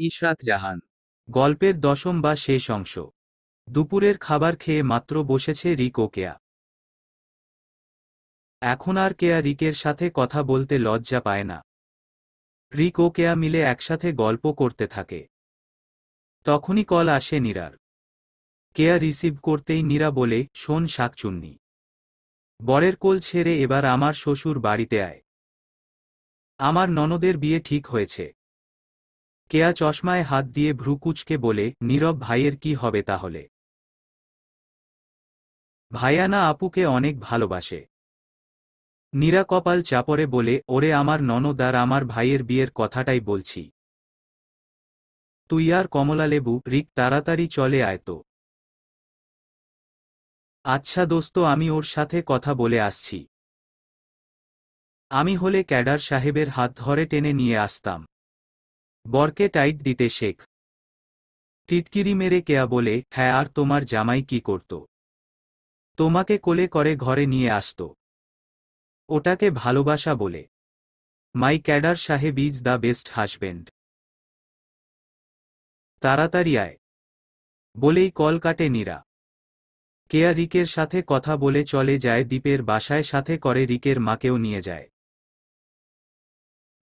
ইশরাত জাহান। গল্পের দশম বা শেষ অংশ। দুপুরের খাবার খেয়ে মাত্র বসেছে রিক ও কেয়া। এখন আর কেয়া রিকের সাথে কথা বলতে লজ্জা পায় না। রিক ও কেয়া মিলে একসাথে গল্প করতে থাকে। তখনই কল আসে নীরার। কেয়া রিসিভ করতেই নীরা বলে, শোন শাকচুন্নি। বরের কোল ছেড়ে এবার আমার শ্বশুর বাড়িতে আয়। আমার ননদের বিয়ে ঠিক হয়েছে। কেয়া চশমায় হাত দিয়ে ভ্রুকুচকে বলে, নীরব ভাইয়ের কি হবে তাহলে? ভাইয়ানা আপুকে অনেক ভালোবাসে। নীরা কপাল চাপরে বলে, ওরে আমার ননদ আর আমার ভাইয়ের বিয়ের কথাটাই বলছি। তুই আর কমলালেবু, রিক, তাড়াতাড়ি চলে আয় তো। আচ্ছা দোস্ত, আমি ওর সাথে কথা বলে আসছি। আমি হলে ক্যাডার সাহেবের হাত ধরে টেনে নিয়ে আসতাম। বরকে টাইট দিতে শেখ। টিটকিরি মেরে কেয়া বলে হ্যাঁ আর তোমার জামাই কি করত? তোমাকে কোলে করে ঘরে নিয়ে আসত। ওটাকে ভালোবাসা বলে। মাই ক্যাডার সাহেব ইজ দ্য বেস্ট হাসব্যান্ড তাড়াতাড়ি আয়। বলেই কল কাটে নীরা। কেয়া রিকের সাথে কথা বলে চলে যায় দ্বীপের বাসায় সাথে করে রিকের মাকেও নিয়ে যায়।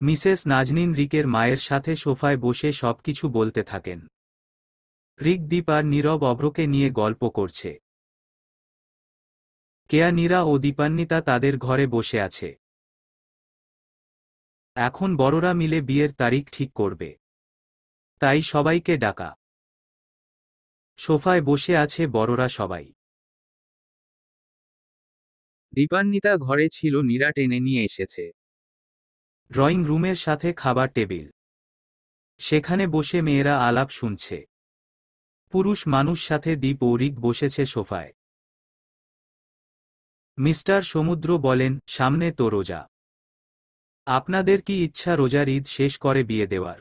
মিসেস নাজনিন রিকের মায়ের সাথে সোফায় বসে সবকিছু বলতে থাকেন। রিক দীপ আর নীরব অভ্রকে নিয়ে গল্প করছে। কেয়া, নীরা ও দীপান্বিতা তাদের ঘরে বসে আছে। এখন বড়রা মিলে বিয়ের তারিখ ঠিক করবে। তাই সবাইকে ডাকা। সোফায় বসে আছে বড়রা সবাই। দীপান্বিতা ঘরে ছিল, নীরা টেনে নিয়ে এসেছে। ড্রয়িং রুমের সাথে খাবার টেবিল। সেখানে বসে মেয়েরা আলাপ শুনছে। পুরুষ মানুষ সাথে দ্বীপ ও রিক বসেছে সোফায়। মিস্টার সমুদ্র বলেন, সামনে তো রোজা। আপনাদের কি ইচ্ছা রোজার ঈদ শেষ করে বিয়ে দেওয়ার?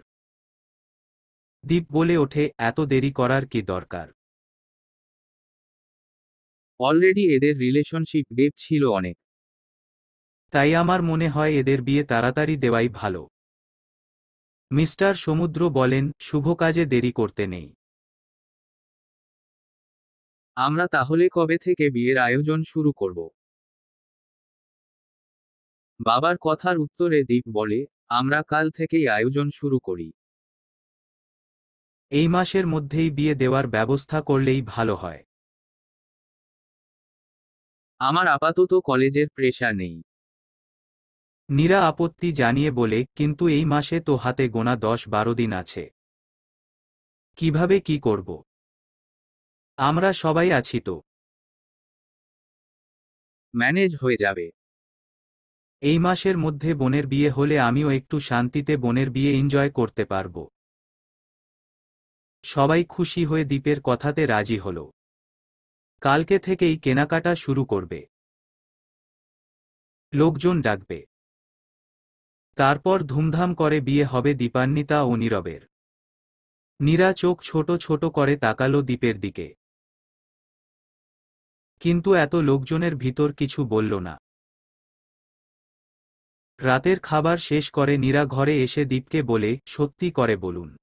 দ্বীপ বলে ওঠে, এত দেরি করার কি দরকার? অলরেডি এদের রিলেশনশিপ ডেপ ছিল অনেক। তাই আমার মনে হয় এদের বিয়ে তাড়াতাড়ি দেওয়াই ভালো। মিস্টার সমুদ্র বলেন, শুভ কাজে দেরি করতে নেই। আমরা তাহলে কবে থেকে বিয়ের আয়োজন শুরু করব? বাবার কথার উত্তরে দীপ বলে, আমরা কাল থেকেই আয়োজন শুরু করি। এই মাসের মধ্যেই বিয়ে দেওয়ার ব্যবস্থা করলেই ভালো হয়। আমার আপাতত কলেজের প্রেশার নেই। নীরা আপত্তি জানিয়ে বলে কিন্তু এই মাসে তো হাতে গোনা দশ বারো দিন আছে। কীভাবে কি করব? আমরা সবাই আছি তো। ম্যানেজ হয়ে যাবে। এই মাসের মধ্যে বোনের বিয়ে হলে আমিও একটু শান্তিতে বোনের বিয়ে এনজয় করতে পারব। সবাই খুশি হয়ে দ্বীপের কথাতে রাজি হল। কালকে থেকেই কেনাকাটা শুরু করবে। লোকজন ডাকবে। তারপর ধুমধাম করে বিয়ে হবে দীপান্বিতা ও নীরবের। নীরা চোখ ছোট ছোট করে তাকালো দ্বীপের দিকে। কিন্তু এত লোকজনের ভিতর কিছু বলল না। রাতের খাবার শেষ করে নীরা ঘরে এসে দীপকে বলে, সত্যি করে বলুন।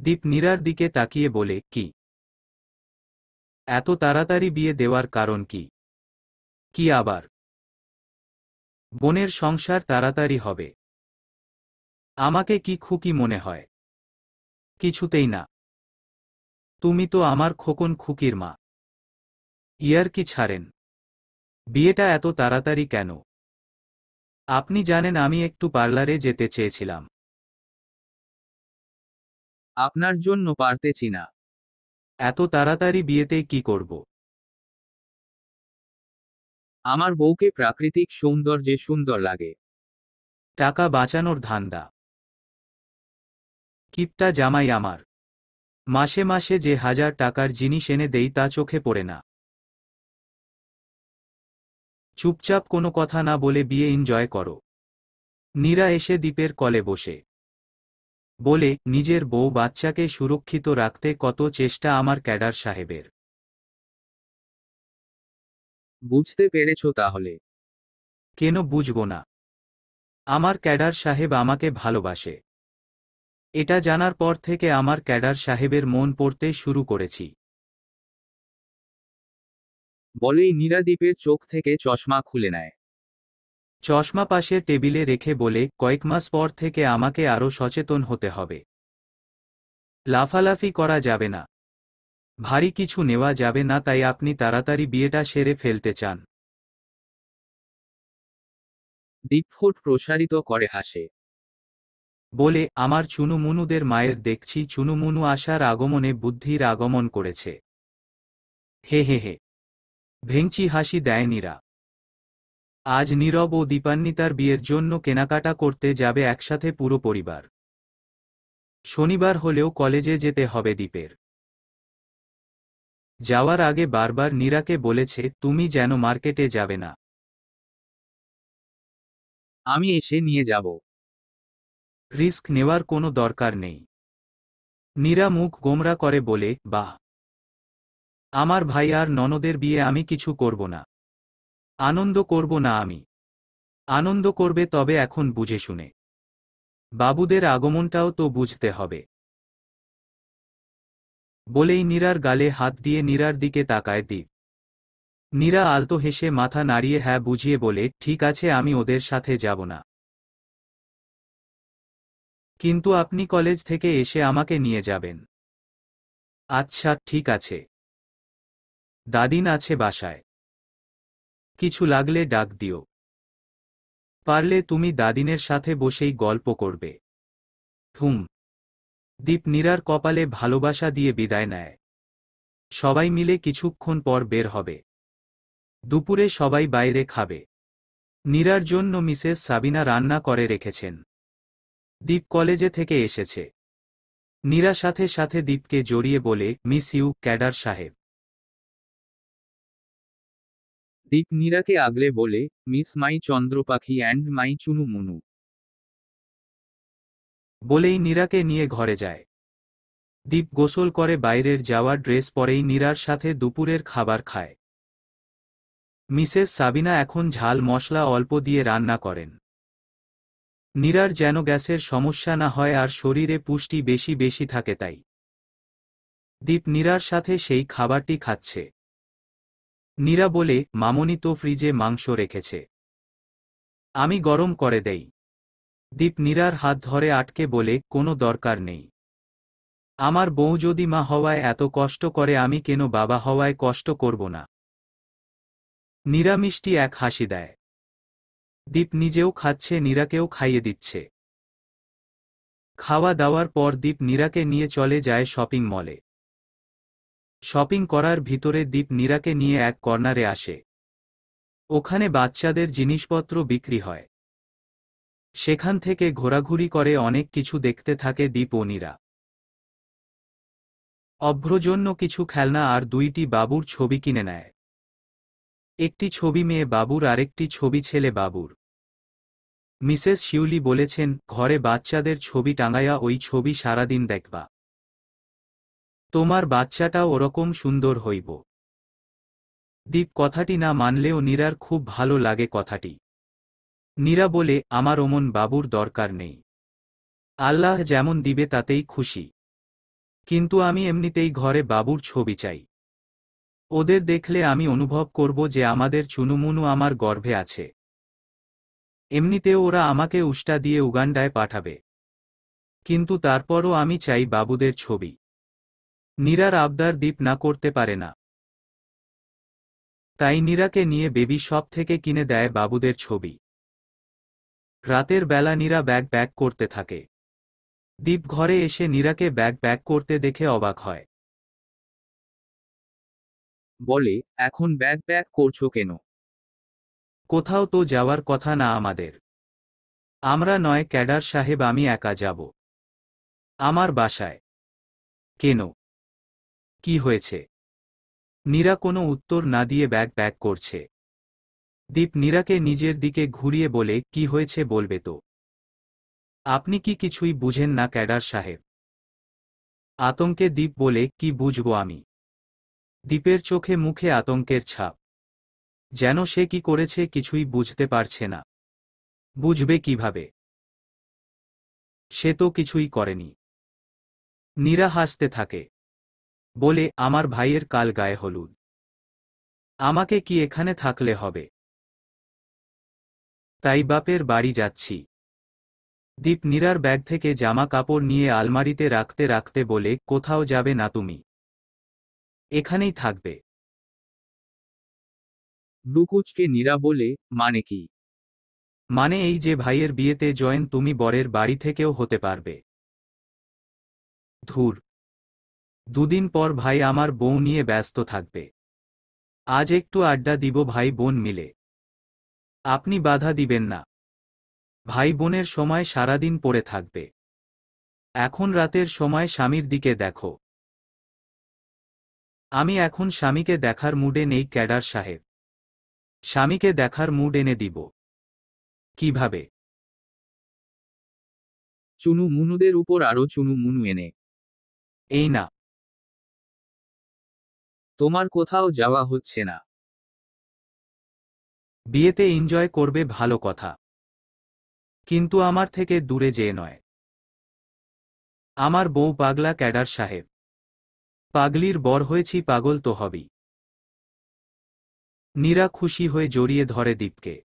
দীপ নীরার দিকে তাকিয়ে বলে, কি? এত তাড়াতাড়ি বিয়ে দেওয়ার কারণ কি? কি আবার? বোনের সংসার তাড়াতাড়ি হবে। আমাকে কি খুকি মনে হয়? কিছুতেই না। তুমি তো আমার খোকন খুকির মা। ইয়ার কি ছাড়েন? বিয়েটা এত তাড়াতাড়ি কেন? আপনি জানেন আমি একটু পার্লারে যেতে চেয়েছিলাম। আপনার জন্য পারতেছি না। এত তাড়াতাড়ি বিয়েতে কি করব? আমার বউকে প্রাকৃতিক সৌন্দর্যে সুন্দর লাগে। টাকা বাঁচানোর ধান্দা। কিপটা জামাই আমার। মাসে মাসে যে হাজার টাকার জিনিস এনে দেই তা চোখে পড়ে না। চুপচাপ কোনো কথা না বলে বিয়ে এনজয় করো। নীরা এসে দ্বীপের কলে বসে। বলে, নিজের বউ বাচ্চাকে সুরক্ষিত রাখতে কত চেষ্টা আমার ক্যাডার সাহেবের। বুঝতে পেরেছ তাহলে। কেন বুঝব না? আমার ক্যাডার সাহেব আমাকে ভালোবাসে। এটা জানার পর থেকে আমার ক্যাডার সাহেবের মন পড়তে শুরু করেছি। বলেই নীরাদীপের চোখ থেকে চশমা খুলে নেয়। চশমা পাশের টেবিলে রেখে বলে কয়েক মাস পর থেকে আমাকে আরও সচেতন হতে হবে। লাফালাফি করা যাবে না। ভারী কিছু নেওয়া যাবে না, তাই আপনি তাড়াতাড়ি বিয়েটা সেরে ফেলতে চান। দীপফুট প্রসারিত করে হাসে। বলে, আমার চুনুমুনুদের মায়ের দেখছি, চুনুমুনু আসার আগমনে বুদ্ধির আগমন করেছে। হে হে হে। ভেংচি হাসি দেয় নীরা। আজ নীরব ও দীপান্বিতার বিয়ের জন্য কেনাকাটা করতে যাবে একসাথে পুরো পরিবার। শনিবার হলেও কলেজে যেতে হবে দীপের। যাওয়ার আগে বারবার নীরাকে বলেছে, তুমি যেন মার্কেটে যাবে না। আমি এসে নিয়ে যাব। রিস্ক নেওয়ার কোনো দরকার নেই নীরা মুখ গোমরা করে বলে, বাহ! আমার ভাই আর ননদের বিয়ে আমি কিছু করব না। আনন্দ করব না আমি। আনন্দ করবে তবে এখন বুঝে শুনে। বাবুদের আগমনটাও তো বুঝতে হবে। বলেই নীরার গালে হাত দিয়ে নীরার দিকে তাকায় দীপ। নীরা আলতো হেসে মাথা নাড়িয়ে হ্যাঁ বুঝিয়ে বলে, ঠিক আছে, আমি ওদের সাথে যাব না। কিন্তু আপনি কলেজ থেকে এসে আমাকে নিয়ে যাবেন। আচ্ছা ঠিক আছে। দাদিন আছে বাসায়। কিছু লাগলে ডাক দিও। পারলে তুমি দাদিনের সাথে বসেই গল্প করবে। হুম। দীপ নীরার কপালে ভালোবাসা দিয়ে বিদায় নেয়। সবাই মিলে কিছুক্ষণ পর বের হবে। দুপুরে সবাই বাইরে খাবে। নীরার জন্য মিসেস সাবিনা রান্না করে রেখেছেন। দীপ কলেজে থেকে এসেছে। নীরা সাথে সাথে দীপকে জড়িয়ে বলে, মিস ইউ, ক্যাডার সাহেব। দীপ নীরাকে আগলে বলে, miss my চন্দ্রপাখি and my Chunu Munu বলেই নীরাকে নিয়ে ঘরে যায়। দীপ গোসল করে বাইরের যাওয়ার ড্রেস পরেই নীরার সাথে দুপুরের খাবার খায়। মিসেস সাবিনা এখন ঝাল মশলা অল্প দিয়ে রান্না করেন। নীরার যেন গ্যাসের সমস্যা না হয় আর শরীরে পুষ্টি বেশি বেশি থাকে তাই। দীপ নীরার সাথে সেই খাবারটি খাচ্ছে। নীরা বলে, মামনি তো ফ্রিজে মাংস রেখেছে। আমি গরম করে দেই। দীপ নীরার হাত ধরে আটকে বলে, কোনো দরকার নেই। আমার বউ যদি মা হওয়ায় এত কষ্ট করে, আমি কেন বাবা হওয়ায় কষ্ট করব না? নিরামিষ্টি এক হাসি দেয়। দীপ নিজেও খাচ্ছে, নীরাকেও খাইয়ে দিচ্ছে। খাওয়া দাওয়ার পর দীপ নীরাকে নিয়ে চলে যায় শপিং মলে। শপিং করার ভিতরে দীপ নীরাকে নিয়ে এক কর্নারে আসে। ওখানে বাচ্চাদের জিনিসপত্র বিক্রি হয়। সেখান থেকে ঘোরাঘুরি করে অনেক কিছু দেখতে থাকে দীপ ও নীরা অভ্রজন্য কিছু খেলনা আর দুইটি বাবুর ছবি কিনে নেয়। একটি ছবি মেয়ে বাবুর, আরেকটি ছবি ছেলে বাবুর। মিসেস শিউলি বলেছেন, ঘরে বাচ্চাদের ছবি টাঙায়া ওই ছবি সারাদিন দেখবা। তোমার বাচ্চাটাও ওরকম সুন্দর হইব। দীপ কথাটি না মানলেও নীরার খুব ভালো লাগে কথাটি। নীরা বলে, আমার ওমন বাবুর দরকার নেই। আল্লাহ যেমন দিবে তাতেই খুশি। কিন্তু আমি এমনিতেই ঘরে বাবুর ছবি চাই। ওদের দেখলে আমি অনুভব করব যে আমাদের চুনুমুনু আমার গর্ভে আছে। এমনিতেও ওরা আমাকে উষ্টা দিয়ে উগান্ডায় পাঠাবে। কিন্তু তারপরও আমি চাই বাবুদের ছবি। নীরার আবদার দ্বীপ না করতে পারে না। তাই নীরাকে নিয়ে বেবি শপ থেকে কিনে দেয় বাবুদের ছবি। রাতের বেলা নীরা ব্যাগ ব্যাগ করতে থাকে। দীপ ঘরে এসে নীরাকে ব্যাগ ব্যাগ করতে দেখে অবাক হয়। বলে, এখন ব্যাগ ব্যাগ করছ কেন? কোথাও তো যাওয়ার কথা না আমাদের। আমরা নয় ক্যাডার সাহেব, আমি একা যাব। আমার বাসায়। কেন? কি হয়েছে? নীরা কোনো উত্তর না দিয়ে ব্যাগ ব্যাগ করছে। দীপ নীরাকে নিজের দিকে ঘুরিয়ে বলে, কি হয়েছে বলবে তো? আপনি কি কিছুই বুঝেন না, ক্যাডার সাহেব? আতঙ্কে দীপ বলে, কি বুঝব আমি? দীপের চোখে মুখে আতঙ্কের ছাপ। যেন সে কি করেছে কিছুই বুঝতে পারছে না। বুঝবে কীভাবে? সে তো কিছুই করেনি। নীরা হাসতে থাকে। বলে, আমার ভাইয়ের কাল গায়ে হলুদ। আমাকে কি এখানে থাকলে হবে? তাই বাপের বাড়ি যাচ্ছি। দীপ নীরার ব্যাগ থেকে জামা কাপড় নিয়ে আলমারিতে রাখতে রাখতে বলে কোথাও যাবে না তুমি। এখানেই থাকবে। ব্রুকুচকে নীরা বলে মানে কি? মানে এই যে ভাইয়ের বিয়েতে জয়েন তুমি বরের বাড়ি থেকেও হতে পারবে। ধুর। দুদিন পর ভাই আমার বউ নিয়ে ব্যস্ত থাকবে। আজ একটু আড্ডা দিব ভাই বোন মিলে। আপনি বাধা দিবেন না। ভাই বোনের সময় সারাদিন পড়ে থাকবে। এখন রাতের সময় স্বামীর দিকে দেখো। আমি এখন স্বামীকে দেখার মুডে নেই ক্যাডার সাহেব। স্বামীকে দেখার মুড এনে দিব। কীভাবে? চুনু মুনুদের উপর আরও চুনু মুনু এনে। এই না। তোমার কোথাও যাওয়া হচ্ছে না। বিয়েতে এনজয় করবে ভালো কথা। কিন্তু আমার থেকে দূরে যেয়ে নয়। আমার বউ পাগলা ক্যাডার সাহেব। পাগলির বর হয়েছি পাগল তো হবেই। নীরা খুশি হয়ে জড়িয়ে ধরে দীপকে।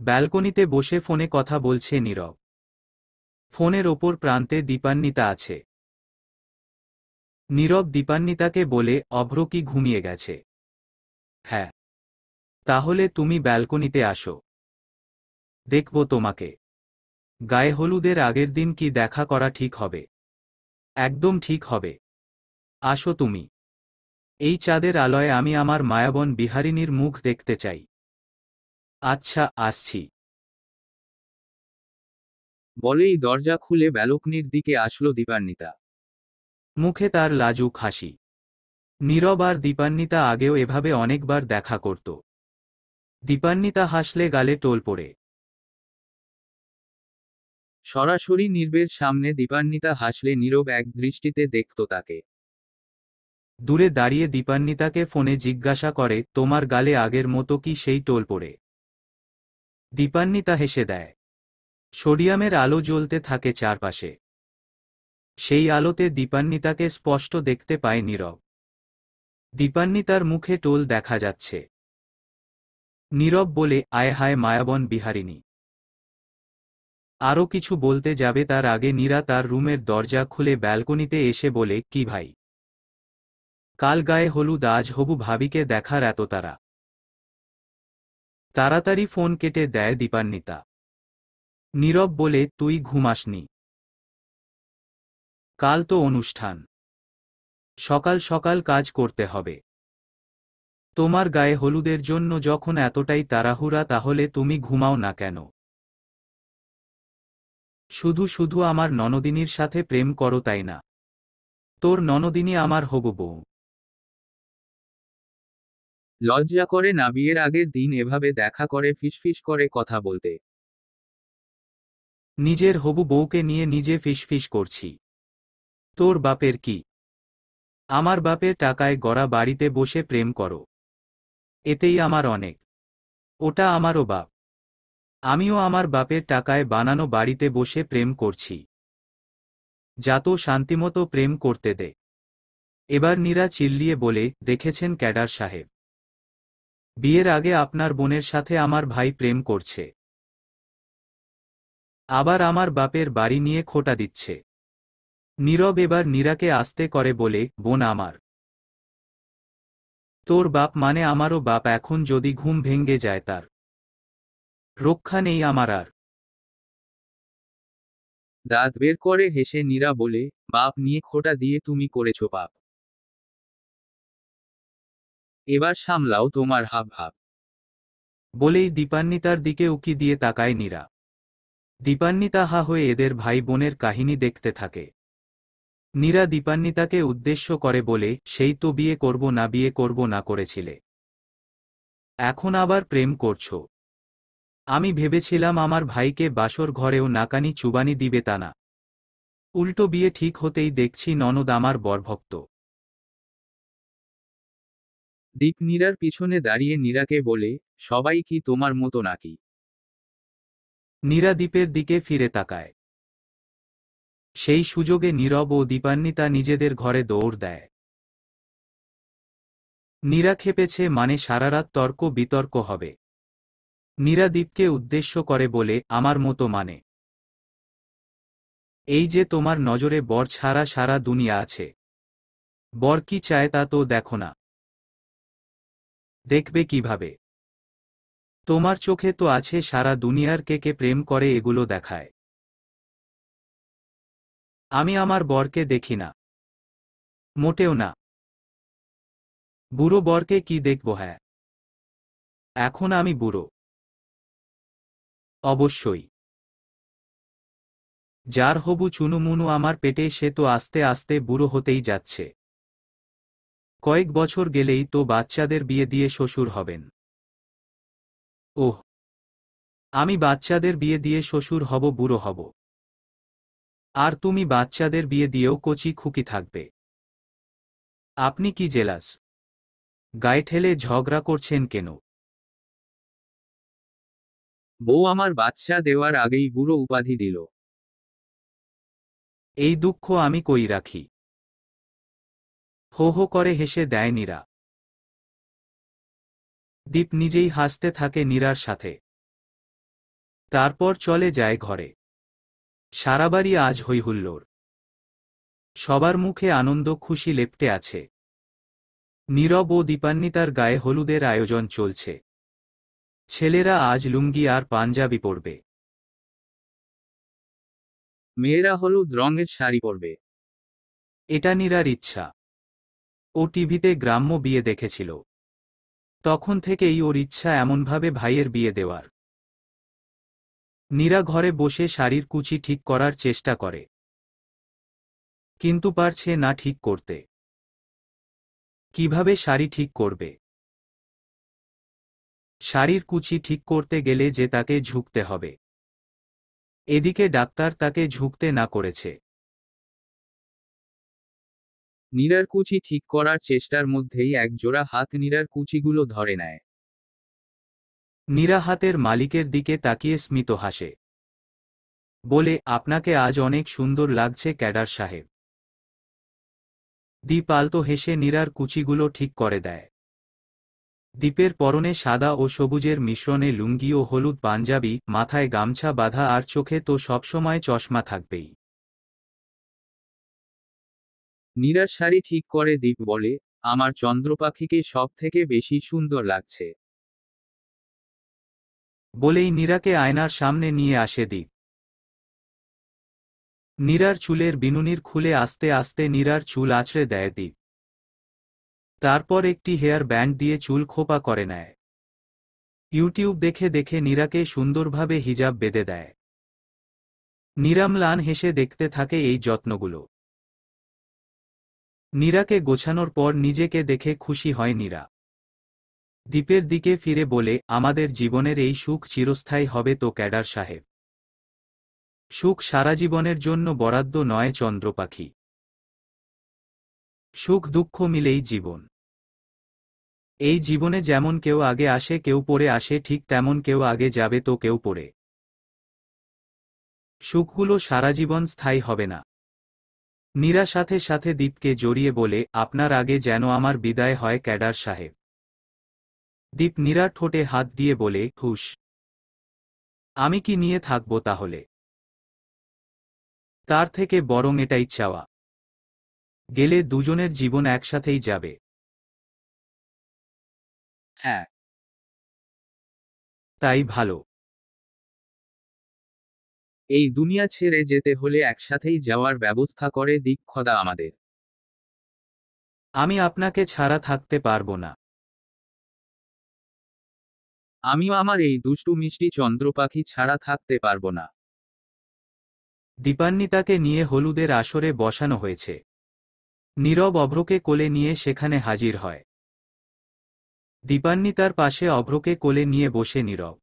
ব্যালকনিতে বসে ফোনে কথা বলছে নীরব। ফোনের ওপর প্রান্তে দীপান্বিতা আছে। নীরব দীপান্বিতাকে বলে, অভ্র কি ঘুমিয়ে গেছে? হ্যাঁ। তাহলে তুমি ব্যালকনিতে আসো। দেখব তোমাকে। গায়ে হলুদের আগের দিন কি দেখা করা ঠিক হবে? একদম ঠিক হবে। আসো তুমি। এই চাঁদের আলয়ে আমি আমার মায়াবন বিহারিনীর মুখ দেখতে চাই। আচ্ছা আসছি। বলেই দরজা খুলে ব্যালকনির দিকে আসলো দীপান্বিতা। মুখে তার লাজুক হাসি। নীরব আর দীপান্বিতা আগেও এভাবে অনেকবার দেখা করত। দীপান্বিতা হাসলে গালে টোল পড়ে। সরাসরি নির্বের সামনে দীপান্বিতা হাসলে নীরব এক দৃষ্টিতে দেখত তাকে। দূরে দাঁড়িয়ে দীপান্বিতাকে ফোনে জিজ্ঞাসা করে, তোমার গালে আগের মতো কি সেই টোল পড়ে? দীপান্বিতা হেসে দেয়, সোডিয়ামের আলো জ্বলতে থাকে চারপাশে। সেই আলোতে দীপান্বিতাকে স্পষ্ট দেখতে পায় নীরব। দীপান্বিতার মুখে টোল দেখা যাচ্ছে। নীরব বলে, আয় হায় মায়াবন বিহারিণী। আরও কিছু বলতে যাবে তার আগে নীরা তার রুমের দরজা খুলে ব্যালকনিতে এসে বলে, কি ভাই? কাল গায়ে হলুদ, আজ হবু ভাবিকে দেখার এত তারা। তাড়াতাড়ি ফোন কেটে দেয় দীপান্বিতা। নীরব বলে, তুই ঘুমাসনি। কাল তো অনুষ্ঠান। সকাল সকাল কাজ করতে হবে। তোমার গায়ে হলুদের জন্য যখন এতটাই তাড়াহুড়া, তাহলে তুমি ঘুমাও না কেন? শুধু শুধু আমার ননদিনীর সাথে প্রেম করো তাই না? তোর ননদিনী আমার হবু বউ। লজ্জা করে না বিয়ের আগের দিন এভাবে দেখা করে, ফিসফিস করে কথা বলতে। নিজের হবু বউকে নিয়ে নিজে ফিসফিস করছি। তোর বাপের কি? আমার বাপের টাকায় গড়া বাড়িতে বসে প্রেম করো। এতেই আমার অনেক। ওটা আমারও বাপ। আমিও আমার বাপের টাকায় বানানো বাড়িতে বসে প্রেম করছি। যাত শান্তিমতো প্রেম করতে দে। এবার নীরা চিল্লিয়ে বলে, দেখেছেন ক্যাডার সাহেব। বিয়ের আগে আপনার বোনের সাথে আমার ভাই প্রেম করছে। আবার আমার বাপের বাড়ি নিয়ে খোটা দিচ্ছে। নীরব এবার নীরাকে আস্তে করে বলে, বোন আমার তোর বাপ মানে আমারও বাপ, এখন যদি ঘুম ভেঙ্গে যায় তার। রক্ষা নেই আমার আর। দাঁত বের করে হেসে নীরা বলে, বাপ নিয়ে খোটা দিয়ে তুমি করেছ পাপ। এবার সামলাও তোমার হাব ভাব। বলেই দীপান্বিতার দিকে উকি দিয়ে তাকায় নীরা। দীপান্বিতা হা হয়ে এদের ভাই বোনের কাহিনী দেখতে থাকে। নীরা দীপান্বিতাকে উদ্দেশ্য করে বলে, সেই তো বিয়ে করব না, বিয়ে করব না করেছিলে। এখন আবার প্রেম করছ। আমি ভেবেছিলাম আমার ভাইকে বাসর ঘরেও নাকানি চুবানি দিবে তা না। উল্টো বিয়ে ঠিক হতেই দেখছি ননদ আমার বরভক্ত। দীপ নীরার পিছনে দাঁড়িয়ে নীরাকে বলে, সবাই কি তোমার মতো নাকি? নীরা দ্বীপের দিকে ফিরে তাকায়। সেই সুযোগে নীরব ও দীপান্বিতা নিজেদের ঘরে দৌড় দেয়। নীরা খেপেছে মানে সারারাত তর্ক বিতর্ক হবে। নীরা দীপকে উদ্দেশ্য করে বলে, আমার মতো মানে। এই যে তোমার নজরে বর ছাড়া সারা দুনিয়া আছে। বর কি চায় তা তো দেখো না। দেখবে কীভাবে? তোমার চোখে তো আছে সারা দুনিয়ার কে কে প্রেম করে এগুলো দেখায়। আমি আমার বরকে দেখি না। মোটেও না। বুড়ো বরকে কি দেখব হ্যাঁ? এখন আমি বুড়ো। অবশ্যই। যার হবু চুনুমুনু আমার পেটে, সে তো আস্তে আস্তে বুড়ো হতেই যাচ্ছে। কয়েক বছর গেলেই তো বাচ্চাদের বিয়ে দিয়ে শ্বশুর হবেন। ওহ! আমি বাচ্চাদের বিয়ে দিয়ে শ্বশুর হব, বুড়ো হব। আর তুমি বাচ্চাদের বিয়ে দিয়েও কচি খুকি থাকবে। আপনি কি জেলাস? গায়ে ঠেলে ঝগড়া করছেন কেন? বউ আমার বাচ্চা দেওয়ার আগেই বুড়ো উপাধি দিল। এই দুঃখ আমি কই রাখি? হো হো করে হেসে দেয় নীরা। দীপ নিজেই হাসতে থাকে নীরার সাথে। তারপর চলে যায় ঘরে। সারাবাড়ি আজ হৈহুল্লোর সবার মুখে আনন্দ খুশি লেপটে আছে। নীরব ও দীপান্বিতার গায়ে হলুদের আয়োজন চলছে। ছেলেরা আজ লুঙ্গি আর পাঞ্জাবি পরবে। মেয়েরা হলুদ রঙের শাড়ি পরবে। এটা নীরার ইচ্ছা। ও টিভিতে গ্রাম্য বিয়ে দেখেছিল। তখন থেকেই ওর ইচ্ছা এমনভাবে ভাইয়ের বিয়ে দেওয়ার। নীরা ঘরে বসে শাড়ির কুচি ঠিক করার চেষ্টা করে। কিন্তু পারছে না ঠিক করতে। কীভাবে শাড়ি ঠিক করবে? শাড়ির কুচি ঠিক করতে গেলে যে তাকে ঝুঁকতে হবে। এদিকে ডাক্তার তাকে ঝুঁকতে না করেছে। নীরার কুচি ঠিক করার চেষ্টার মধ্যেই এক জোড়া হাত নীরার কুচিগুলো ধরে নেয়। নীরা হাতের মালিকের দিকে তাকিয়ে স্মিত হাসে। বলে, আপনাকে আজ অনেক সুন্দর লাগছে, ক্যাডার সাহেব। দীপ আলতো হেসে নীরার কুচিগুলো ঠিক করে দেয়। দ্বীপের পরনে সাদা ও সবুজের মিশ্রণে লুঙ্গি ও হলুদ পাঞ্জাবি, মাথায় গামছা বাঁধা আর চোখে তো সবসময় চশমা থাকবেই। নীরার শাড়ি ঠিক করে দীপ বলে, আমার চন্দ্রপাখিকে সব থেকে বেশি সুন্দর লাগছে। বলেই নীরাকে আয়নার সামনে নিয়ে আসে দীপ। নীরার চুলের বিনুনির খুলে আস্তে আস্তে নীরার চুল আছড়ে দেয় দীপ। তারপর একটি হেয়ার ব্যান্ড দিয়ে চুল খোপা করে নেয়। ইউটিউব দেখে দেখে নীরাকে সুন্দরভাবে হিজাব বেঁধে দেয়। নীরামলান হেসে দেখতে থাকে এই যত্নগুলো। নীরাকে গোছানোর পর নিজেকে দেখে খুশি হয় নীরা। দ্বীপের দিকে ফিরে বলে, আমাদের জীবনের এই সুখ চিরস্থায়ী হবে তো ক্যাডার সাহেব। সুখ সারা জীবনের জন্য বরাদ্দ নয় চন্দ্রপাখি। সুখ দুঃখ মিলেই জীবন। এই জীবনে যেমন কেউ আগে আসে, কেউ পরে আসে, ঠিক তেমন কেউ আগে যাবে তো কেউ পরে সুখগুলো সারা জীবন স্থায়ী হবে না। নীরা সাথে সাথে দীপকে জড়িয়ে বলে, আপনার আগে যেন আমার বিদায় হয় ক্যাডার সাহেব। দীপ নীরা ঠোঁটে হাত দিয়ে বলে হুশ। আমি কি নিয়ে থাকব তাহলে? তার থেকে বরং এটাই চাওয়া। গেলে দুজনের জীবন একসাথেই যাবে। হ্যাঁ। তাই ভালো। এই দুনিয়া ছেড়ে যেতে হলে একসাথেই যাওয়ার ব্যবস্থা করে দিক খোদা আমাদের। আমি আপনাকে ছাড়া থাকতে পারব না। আমিও আমার এই দুষ্টু মিষ্টি চন্দ্রপাখি ছাড়া থাকতে পারব না। দীপান্বিতাকে নিয়ে হলুদের আসরে বসানো হয়েছে। নীরব অভ্রকে কোলে নিয়ে সেখানে হাজির হয়। দীপান্বিতার পাশে অভ্রকে কোলে নিয়ে বসে নীরব।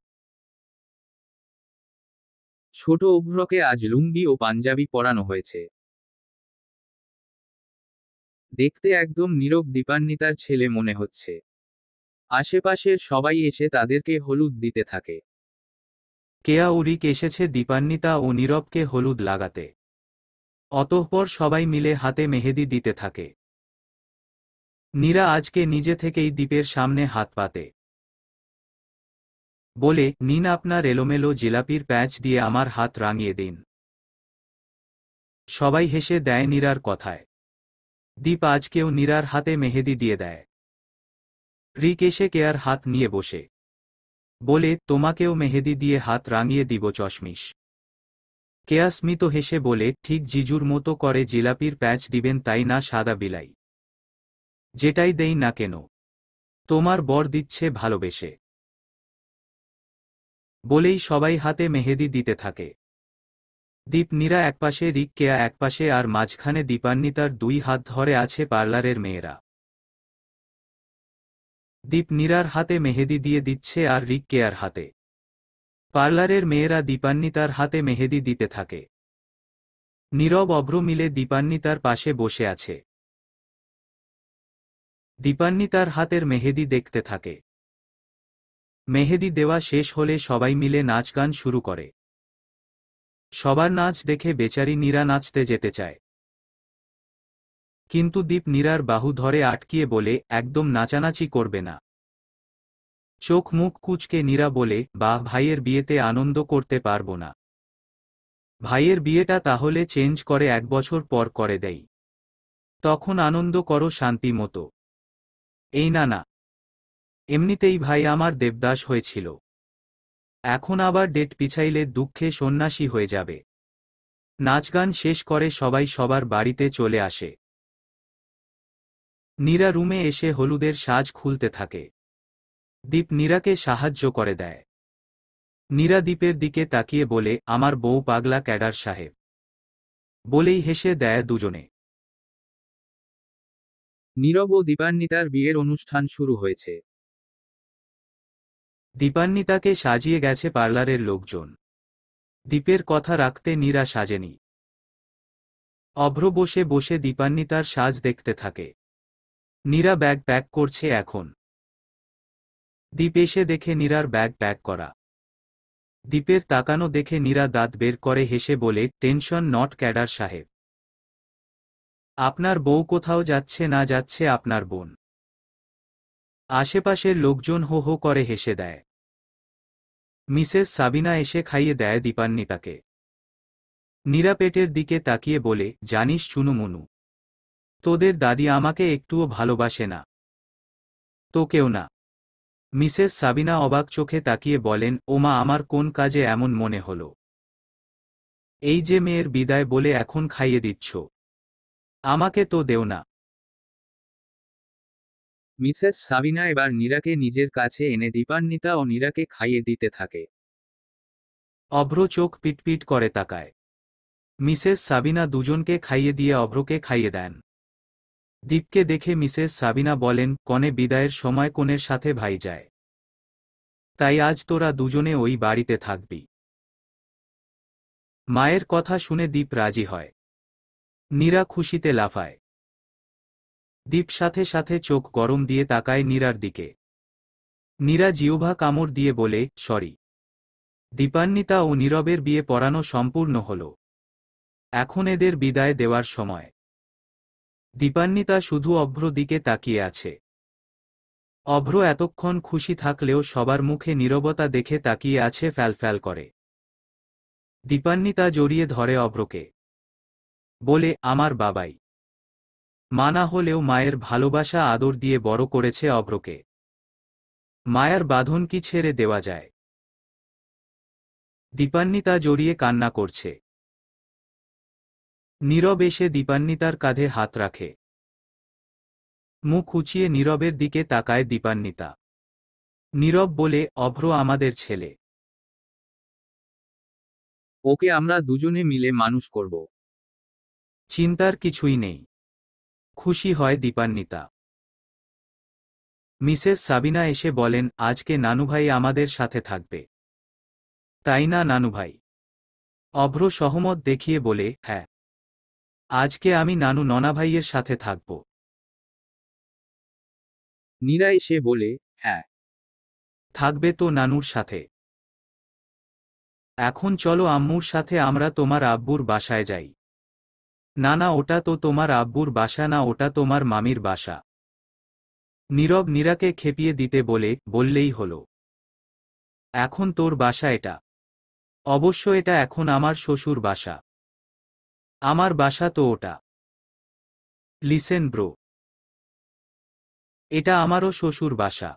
ছোট অভ্রকে আজ লুঙ্গি ও পাঞ্জাবি পরানো হয়েছে। দেখতে একদম নীরব দীপান্বিতার ছেলে মনে হচ্ছে। আশেপাশের সবাই এসে তাদেরকে হলুদ দিতে থাকে। কেয়া উরিক এসেছে দীপান্বিতা ও নীরবকে হলুদ লাগাতে। অতঃপর সবাই মিলে হাতে মেহেদি দিতে থাকে। নীরা আজকে নিজে থেকেই দ্বীপের সামনে হাত পাতে। বলে, নিন আপনার এলোমেলো জিলাপির প্যাচ দিয়ে আমার হাত রাঙিয়ে দিন। সবাই হেসে দেয় নীরার কথায়। দীপ আজকেও নীরার হাতে মেহেদি দিয়ে দেয়। রিক এসে কেয়ার হাত নিয়ে বসে। বলে, তোমাকেও মেহেদি দিয়ে হাত রাঙিয়ে দিব চশমিশ। কেয়া স্মিত হেসে বলে, ঠিক জিজুর মতো করে জিলাপির প্যাচ দিবেন তাই না সাদা বিলাই। যেটাই দেই না কেন। তোমার বর দিচ্ছে ভালোবেসে। বলেই সবাই হাতে মেহেদি দিতে থাকে। দীপ নীরা একপাশে, রিক কেয়া একপাশে আর মাঝখানে দীপান্বিতার দুই হাত ধরে আছে পার্লারের মেয়েরা। দীপ নীরার হাতে মেহেদি দিয়ে দিচ্ছে আর রিক কেয়ার হাতে। পার্লারের মেয়েরা দীপান্বিতার হাতে মেহেদি দিতে থাকে। নীরব অভ্র মিলে দীপান্বিতার পাশে বসে আছে। দীপান্বিতার হাতের মেহেদি দেখতে থাকে। মেহেদি দেওয়া শেষ হলে সবাই মিলে নাচ গান শুরু করে। সবার নাচ দেখে বেচারি নীরা নাচতে যেতে চায়। কিন্তু দীপ নীরার বাহু ধরে আটকিয়ে বলে, একদম নাচানাচি করবে না। চোখ মুখ কুচকে নীরা বলে বাহ ভাইয়ের বিয়েতে আনন্দ করতে পারব না। ভাইয়ের বিয়েটা তাহলে চেঞ্জ করে এক বছর পর করে দেই। তখন আনন্দ করো শান্তি মতো। এই না না। এমনিতেই ভাই আমার দেবদাস হয়েছিল। এখন আবার ডেট পিছাইলে দুঃখে সন্ন্যাসী হয়ে যাবে। নাচ গান শেষ করে সবাই সবার বাড়িতে চলে আসে। নীরা রুমে এসে হলুদের সাজ খুলতে থাকে। দীপ নীরাকে সাহায্য করে দেয়। নীরা দ্বীপের দিকে তাকিয়ে বলে, আমার বউ পাগলা ক্যাডার সাহেব। বলেই হেসে দেয় দুজনে। নীরব ও দীপান্বিতার বিয়ের অনুষ্ঠান শুরু হয়েছে। দীপান্বিতাকে সাজিয়ে গেছে পার্লারের লোকজন। দীপের কথা রাখতে নীরা সাজেনি। অভ্র বসে বসে দীপান্বিতার সাজ দেখতে থাকে। নীরা ব্যাগ প্যাক করছে এখন। দীপ এসে দেখে নীরার ব্যাগ প্যাক করা। দীপের তাকানো দেখে নীরা দাঁত বের করে হেসে বলে, টেনশন নট, ক্যাডার সাহেব। আপনার বউ কোথাও যাচ্ছে না যাচ্ছে আপনার বোন। আশেপাশের লোকজন হো হো করে হেসে দেয়। মিসেস সাবিনা এসে খাইয়ে দেয় দীপান্বিতাকে। নীরা পেটের দিকে তাকিয়ে বলে, জানিস চুনুমুনু তোদের দাদি আমাকে একটুও ভালোবাসে না। তোকেও না। মিসেস সাবিনা অবাক চোখে তাকিয়ে বলেন, ওমা, আমার কোন কাজে এমন মনে হল? এই যে মেয়ের বিদায় বলে এখন খাইয়ে দিচ্ছ। আমাকে তো দেও না। মিসেস সাবিনা এবার নীরাকে নিজের কাছে এনে দীপান্বিতা ও নীরাকে খাইয়ে দিতে থাকে। অভ্র চোখ পিটপিট করে তাকায়। মিসেস সাবিনা দুজনকে খাইয়ে দিয়ে অভ্রকে খাইয়ে দেন। দীপকে দেখে মিসেস সাবিনা বলেন, কনে বিদায়ের সময় কনের সাথে ভাই যায়। তাই আজ তোরা দুজনে ওই বাড়িতে থাকবি। মায়ের কথা শুনে দীপ রাজি হয়। নীরা খুশিতে লাফায়। দীপ সাথে সাথে চোখ গরম দিয়ে তাকায় নীরার দিকে। নীরা জিওভা কামড় দিয়ে বলে, সরি। দীপান্বিতা ও নীরবের বিয়ে পড়ানো সম্পূর্ণ হল। এখন এদের বিদায় দেওয়ার সময়। দীপান্বিতা শুধু অভ্র দিকে তাকিয়ে আছে। অভ্র এতক্ষণ খুশি থাকলেও সবার মুখে নীরবতা দেখে তাকিয়ে আছে ফ্যালফ্যাল করে। দীপান্বিতা জড়িয়ে ধরে অভ্রকে। বলে, আমার বাবাই। মানা হলেও মায়ের ভালোবাসা আদর দিয়ে বড় করেছে অভ্রকে। মায়ার বাঁধন কি ছেড়ে দেওয়া যায়? দীপান্বিতা জড়িয়ে কান্না করছে। নীরব এসে দীপান্বিতার কাঁধে হাত রাখে। মুখ উঁচিয়ে নীরবের দিকে তাকায় দীপান্বিতা। নীরব বলে, অভ্র আমাদের ছেলে। ওকে আমরা দুজনে মিলে মানুষ করব। চিন্তার কিছুই নেই। খুশি হয় দীপান্বিতা। মিসেস সাবিনা এসে বলেন, আজকে নানুভাই আমাদের সাথে থাকবে। তাই না, নানুভাই? অভ্র সহমত দেখিয়ে বলে হ্যাঁ। আজকে আমি নানু ননাভাইয়ের সাথে থাকব। নীরা এসে বলে হ্যাঁ। থাকবে তো নানুর সাথে। এখন চলো আম্মুর সাথে আমরা তোমার আব্বুর বাসায় যাই। না না ওটা তো তোমার আব্বুর বাসা না ওটা তোমার মামির বাসা। নীরব নীরাকে খেপিয়ে দিতে বলে বললেই হলো এখন তোর বাসা এটা। অবশ্য এটা এখন আমার শ্বশুর বাসা। আমার বাসা তো ওটা। Listen bro. এটা আমারও শ্বশুর বাসা।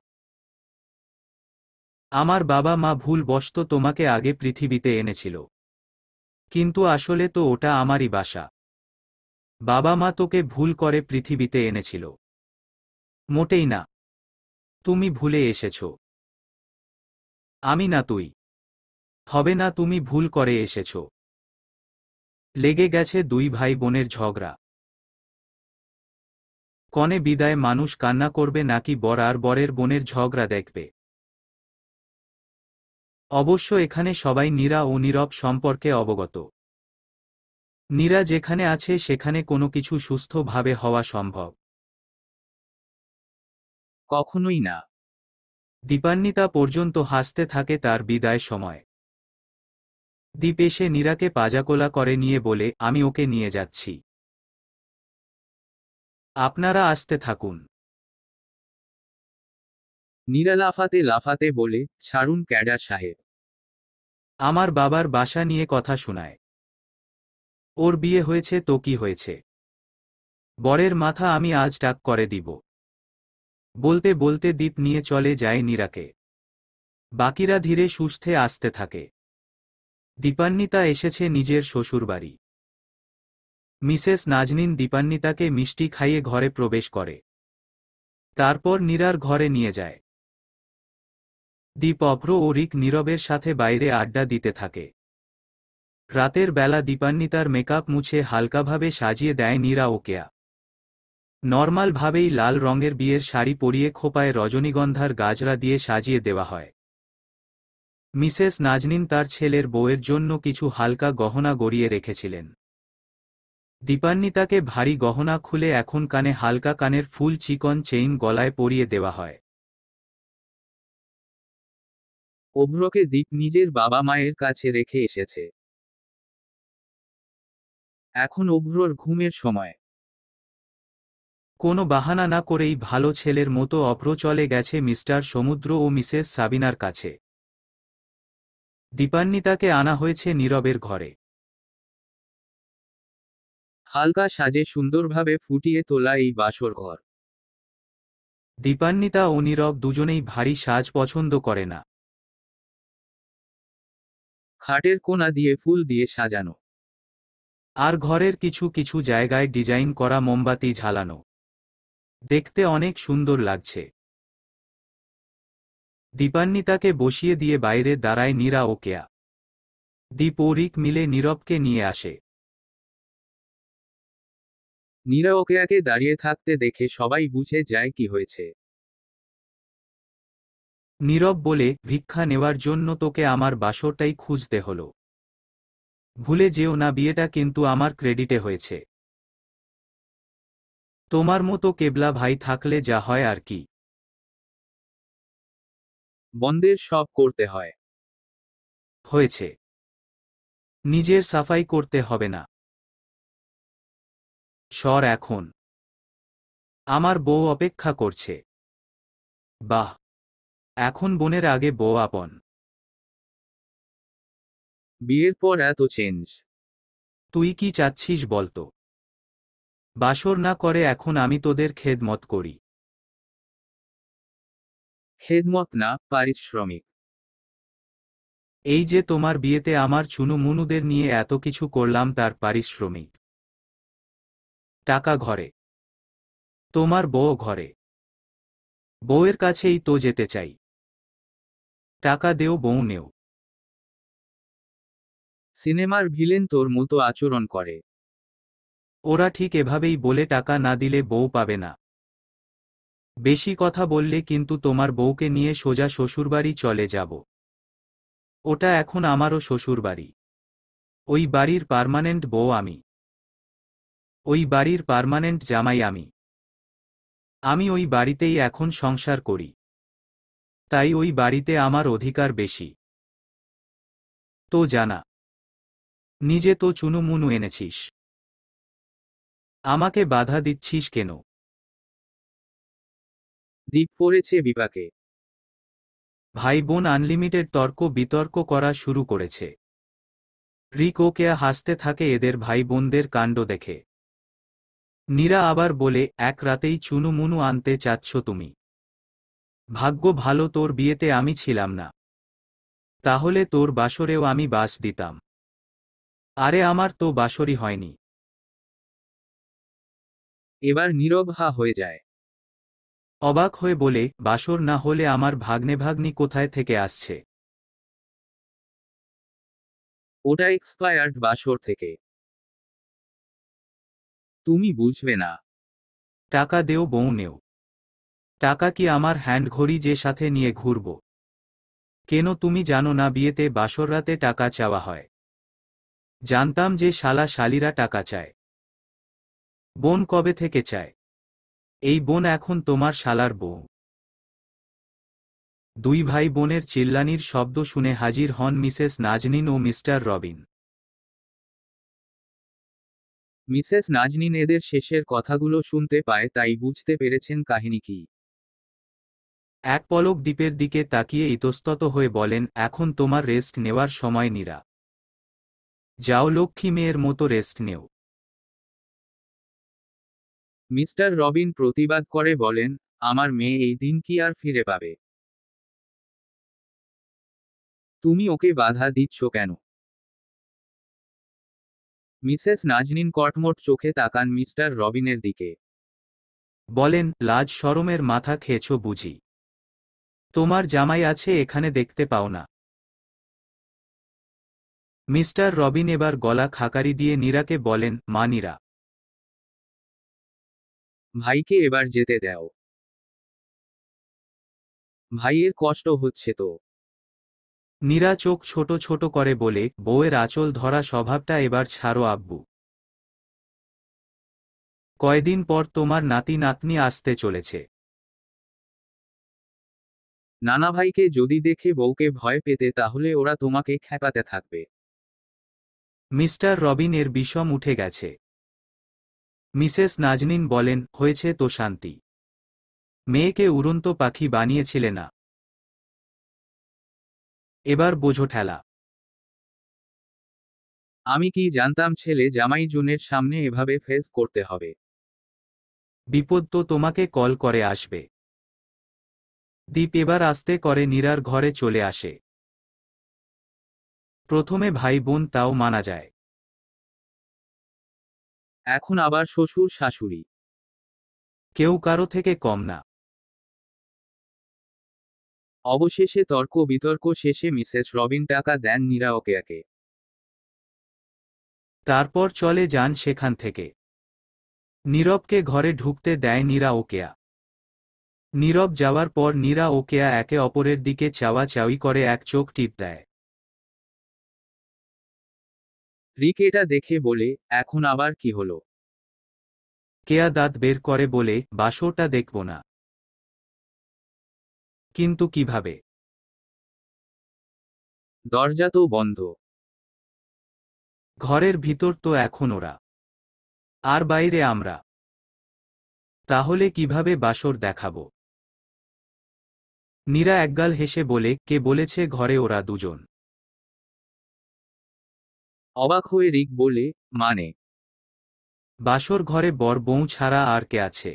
আমার বাবা মা ভুল বশত তোমাকে আগে পৃথিবীতে এনেছিল। কিন্তু আসলে তো ওটা আমারই বাসা। বাবা মা তোকে ভুল করে পৃথিবীতে এনেছিল। মোটেই না। তুমি ভুলে এসেছ। আমি না তুই। হবে না তুমি ভুল করে এসেছ। লেগে গেছে দুই ভাই বোনের ঝগড়া। কনে বিদায় মানুষ কান্না করবে নাকি বর আর বরের বোনের ঝগড়া দেখবে। অবশ্য এখানে সবাই নীরা ও নীরব সম্পর্কে অবগত। নীরা যেখানে আছে সেখানে কোনো কিছু সুস্থভাবে হওয়া সম্ভব। কখনোই না। দীপান্বিতা পর্যন্ত হাসতে থাকে তার বিদায় সময়। দীপ এসে নীরাকে পাজাকোলা করে নিয়ে বলে আমি ওকে নিয়ে যাচ্ছি। আপনারা আসতে থাকুন। নীরা লাফাতে লাফাতে বলে ছাড়ুন ক্যাডার সাহেব। আমার বাবার বাসা নিয়ে কথা শোনায়। ওর বিয়ে হয়েছে তো কি হয়েছে? বরের মাথা আমি আজ টাক করে দিব। বলতে বলতে দ্বীপ নিয়ে চলে যায় নীরাকে। বাকিরা ধীরে সুস্থে আসতে থাকে। দীপান্বিতা এসেছে নিজের শ্বশুরবাড়ি। মিসেস নাজনীন দীপান্বিতাকে মিষ্টি খাইয়ে ঘরে প্রবেশ করে। তারপর নীরার ঘরে নিয়ে যায়। দীপ অভ্র ও রিক নীরবের সাথে বাইরে আড্ডা দিতে থাকে। রাতের বেলা দীপান্বিতার মেকআপ মুছে হালকাভাবে সাজিয়ে দেয় নীরা ওকেয়া নর্মাল ভাবেই লাল রঙের বিয়ের শাড়ি পরিয়ে খোপায় রজনীগন্ধার গাজরা দিয়ে সাজিয়ে দেওয়া হয়। মিসেস নাজনীন তার ছেলের বউয়ের জন্য কিছু হালকা গহনা গড়িয়ে রেখেছিলেন। দীপান্বিতাকে ভারী গহনা খুলে এখন কানে হালকা কানের ফুল চিকন চেইন গলায় পরিয়ে দেওয়া হয়। অভ্রকে দীপ নিজের বাবা মায়ের কাছে রেখে এসেছে। এখন অভ্রর ঘুমের সময়। কোনো বাহানা না করেই ভালো ছেলের মতো অভ্র চলে গেছে মিস্টার সমুদ্র ও মিসেস সাবিনার কাছে। দীপান্বিতাকে আনা হয়েছে নীরবের ঘরে। হালকা সাজে সুন্দরভাবে ফুটিয়ে তোলা এই বাসর ঘর। দীপান্বিতা ও নীরব দুজনেই ভারী সাজ পছন্দ করে না। খাটের কোণা দিয়ে ফুল দিয়ে সাজানো। আর ঘরের কিছু কিছু জায়গায় ডিজাইন করা মোমবাতি ঝালানো। দেখতে অনেক সুন্দর লাগছে। দীপান্বিতাকে বসিয়ে দিয়ে বাইরে দাঁড়ায় নীরা ও কেয়া। দীপ ও রিক মিলে নীরবকে নিয়ে আসে। নীরা ওকেয়াকে দাঁড়িয়ে থাকতে দেখে সবাই বুঝে যায় কি হয়েছে। নীরব বলে, ভিক্ষা নেওয়ার জন্য তোকে আমার বাসরটাই খুঁজতে হলো। ভুলে যেও না, বিয়েটা কিন্তু আমার ক্রেডিটে হয়েছে। তোমার মতো কেবলা ভাই থাকলে যা হয় আর কি। বন্দের সব করতে হয়। হয়েছে। নিজের সাফাই করতে হবে না। স্বর এখন। আমার বউ অপেক্ষা করছে। বাহ! এখন বোনের আগে বউ আপন। বিয়ের পর এত চেঞ্জ তুই কি চাচ্ছিস বলতো? বাসর না করে এখন আমি তোদের খেদমত করি। খেদমত না, পারিশ্রমিক। এই যে তোমার বিয়েতে আমার চুনু মুনুদের নিয়ে এত কিছু করলাম তার পারিশ্রমিক। টাকা ঘরে। তোমার বউ ঘরে। বউয়ের কাছেই তো যেতে চাই। টাকা দেও, বউ নেও। সিনেমার ভিলেন তোর মতো আচরণ করে। ওরা ঠিক এভাবেই বলে, টাকা না দিলে বউ পাবে না। বেশি কথা বললে কিন্তু তোমার বউকে নিয়ে সোজা শ্বশুরবাড়ি চলে যাব। ওটা এখন আমারও শ্বশুরবাড়ি। ওই বাড়ির পার্মানেন্ট বউ আমি। ওই বাড়ির পার্মানেন্ট জামাই আমি। আমি ওই বাড়িতেই এখন সংসার করি। তাই ওই বাড়িতে আমার অধিকার বেশি। তো জানা। নিজে তো চুনুমুনু এনেছিস। আমাকে বাধা দিচ্ছিস কেন? দ্বীপ পড়েছে বিপাকে। ভাই বোন আনলিমিটেড তর্ক বিতর্ক করা শুরু করেছে। রিক ও কেয়া হাসতে থাকে এদের ভাই বোনদের কাণ্ড দেখে। নীরা আবার বলে এক রাতেই চুনুমুনু আনতে চাচ্ছ তুমি। ভাগ্য ভালো তোর বিয়েতে আমি ছিলাম না। তাহলে তোর বাসরেও আমি বাস দিতাম। আরে আমার তো বাসরই হয়নি। এবার নীরব হা হয়ে যায়। অবাক হয়ে বলে বাসর না হলে আমার ভাগ্নে ভাগ্নি কোথায় থেকে আসছে? ওটা এক্সপায়ার্ড বাসর থেকে। তুমি বুঝবে না। টাকা দেও বউ নেও। টাকা কি আমার হ্যান্ড ঘড়ি যে সাথে নিয়ে ঘুরব? কেন তুমি জানো না বিয়েতে বাসর রাতে টাকা চাওয়া হয়? জানতাম যে শালা শালিরা টাকা চায়। বোন কবে থেকে চায়? এই বোন এখন তোমার শালার বউ। দুই ভাই বোনের চিল্লানির শব্দ শুনে হাজির হন মিসেস নাজনিন ও মিস্টার রবিন। মিসেস নাজনিন এদের শেষের কথাগুলো শুনতে পায়, তাই বুঝতে পেরেছেন কাহিনী কি। এক পলক দ্বীপের দিকে তাকিয়ে ইতস্তত হয়ে বলেন, এখন তোমার রেস্ট নেওয়ার সময়, নিরা। যাও লক্ষ্মী মেয়ের মতো রেস্ট নেও। মিস্টার রবিন প্রতিবাদ করে বলেন, আমার মেয়ে এই দিন কি আর ফিরে পাবে? তুমি ওকে বাধা দিচ্ছ কেন? মিসেস নাজনিন কটমট চোখে তাকান মিস্টার রবিনের দিকে। বলেন, লাজ শরমের মাথা খেয়েছ বুঝি। তোমার জামাই আছে এখানে দেখতে পাও না। মিস্টার রবিন এবার গলা খাকারি দিয়ে নীরাকে বলেন, মা নীরা ভাইকে এবার যেতে দাও। ভাইয়ের কষ্ট হচ্ছে তো। নীরা চোখ ছোট ছোট করে বলে, বউয়ের আঁচল ধরা স্বভাবটা এবার ছাড়ো আব্বু। কয়দিন পর তোমার নাতি নাতনি আসতে চলেছে। নানা ভাইকে যদি দেখে বউকে ভয় পেতে, তাহলে ওরা তোমাকে খ্যাপাতে থাকবে। মিস্টার রবিন এর বিষম উঠে গেছে। মিসেস নাজনিন বলেন, হয়েছে তো শান্তি। মেয়েকে উড়ন্ত পাখি বানিয়েছিলে না। এবার বোঝো ঠেলা। আমি কি জানতাম ছেলে জামাই জুনের সামনে এভাবে ফেস করতে হবে। বিপদ তো তোমাকে কল করে আসবে। দীপ এবার আস্তে করে নীরার ঘরে চলে আসে। প্রথমে ভাই বোন তাও মানা যায়। এখন আবার শ্বশুর, শাশুড়ি। কেউ কারও থেকে কম না। অবশেষে তর্ক বিতর্ক শেষে মিসেস রবিন টাকা দেন নীরা ওকেয়াকে তারপর চলে যান সেখান থেকে। নীরবকে ঘরে ঢুকতে দেয় নীরা ওকেয়া। নীরব যাওয়ার পর নীরা ওকেয়া একে অপরের দিকে চাওয়া চাওয়ি করে এক চোখ টিপ দেয়। রিক এটা দেখে বলে, এখন আবার কি হলো? কেয়া দাঁত বের করে বলে, বাসরটা দেখব না। কিন্তু কীভাবে? দরজা তো বন্ধ। ঘরের ভিতর তো এখন ওরা। আর বাইরে আমরা। তাহলে কীভাবে বাসর দেখাবো? নীরা একগাল হেসে বলে, কে বলেছে ঘরে ওরা দুজন? অবাক হয়ে রিক বলে মানে? বাসর ঘরে বর বউ ছাড়া আর কে আছে?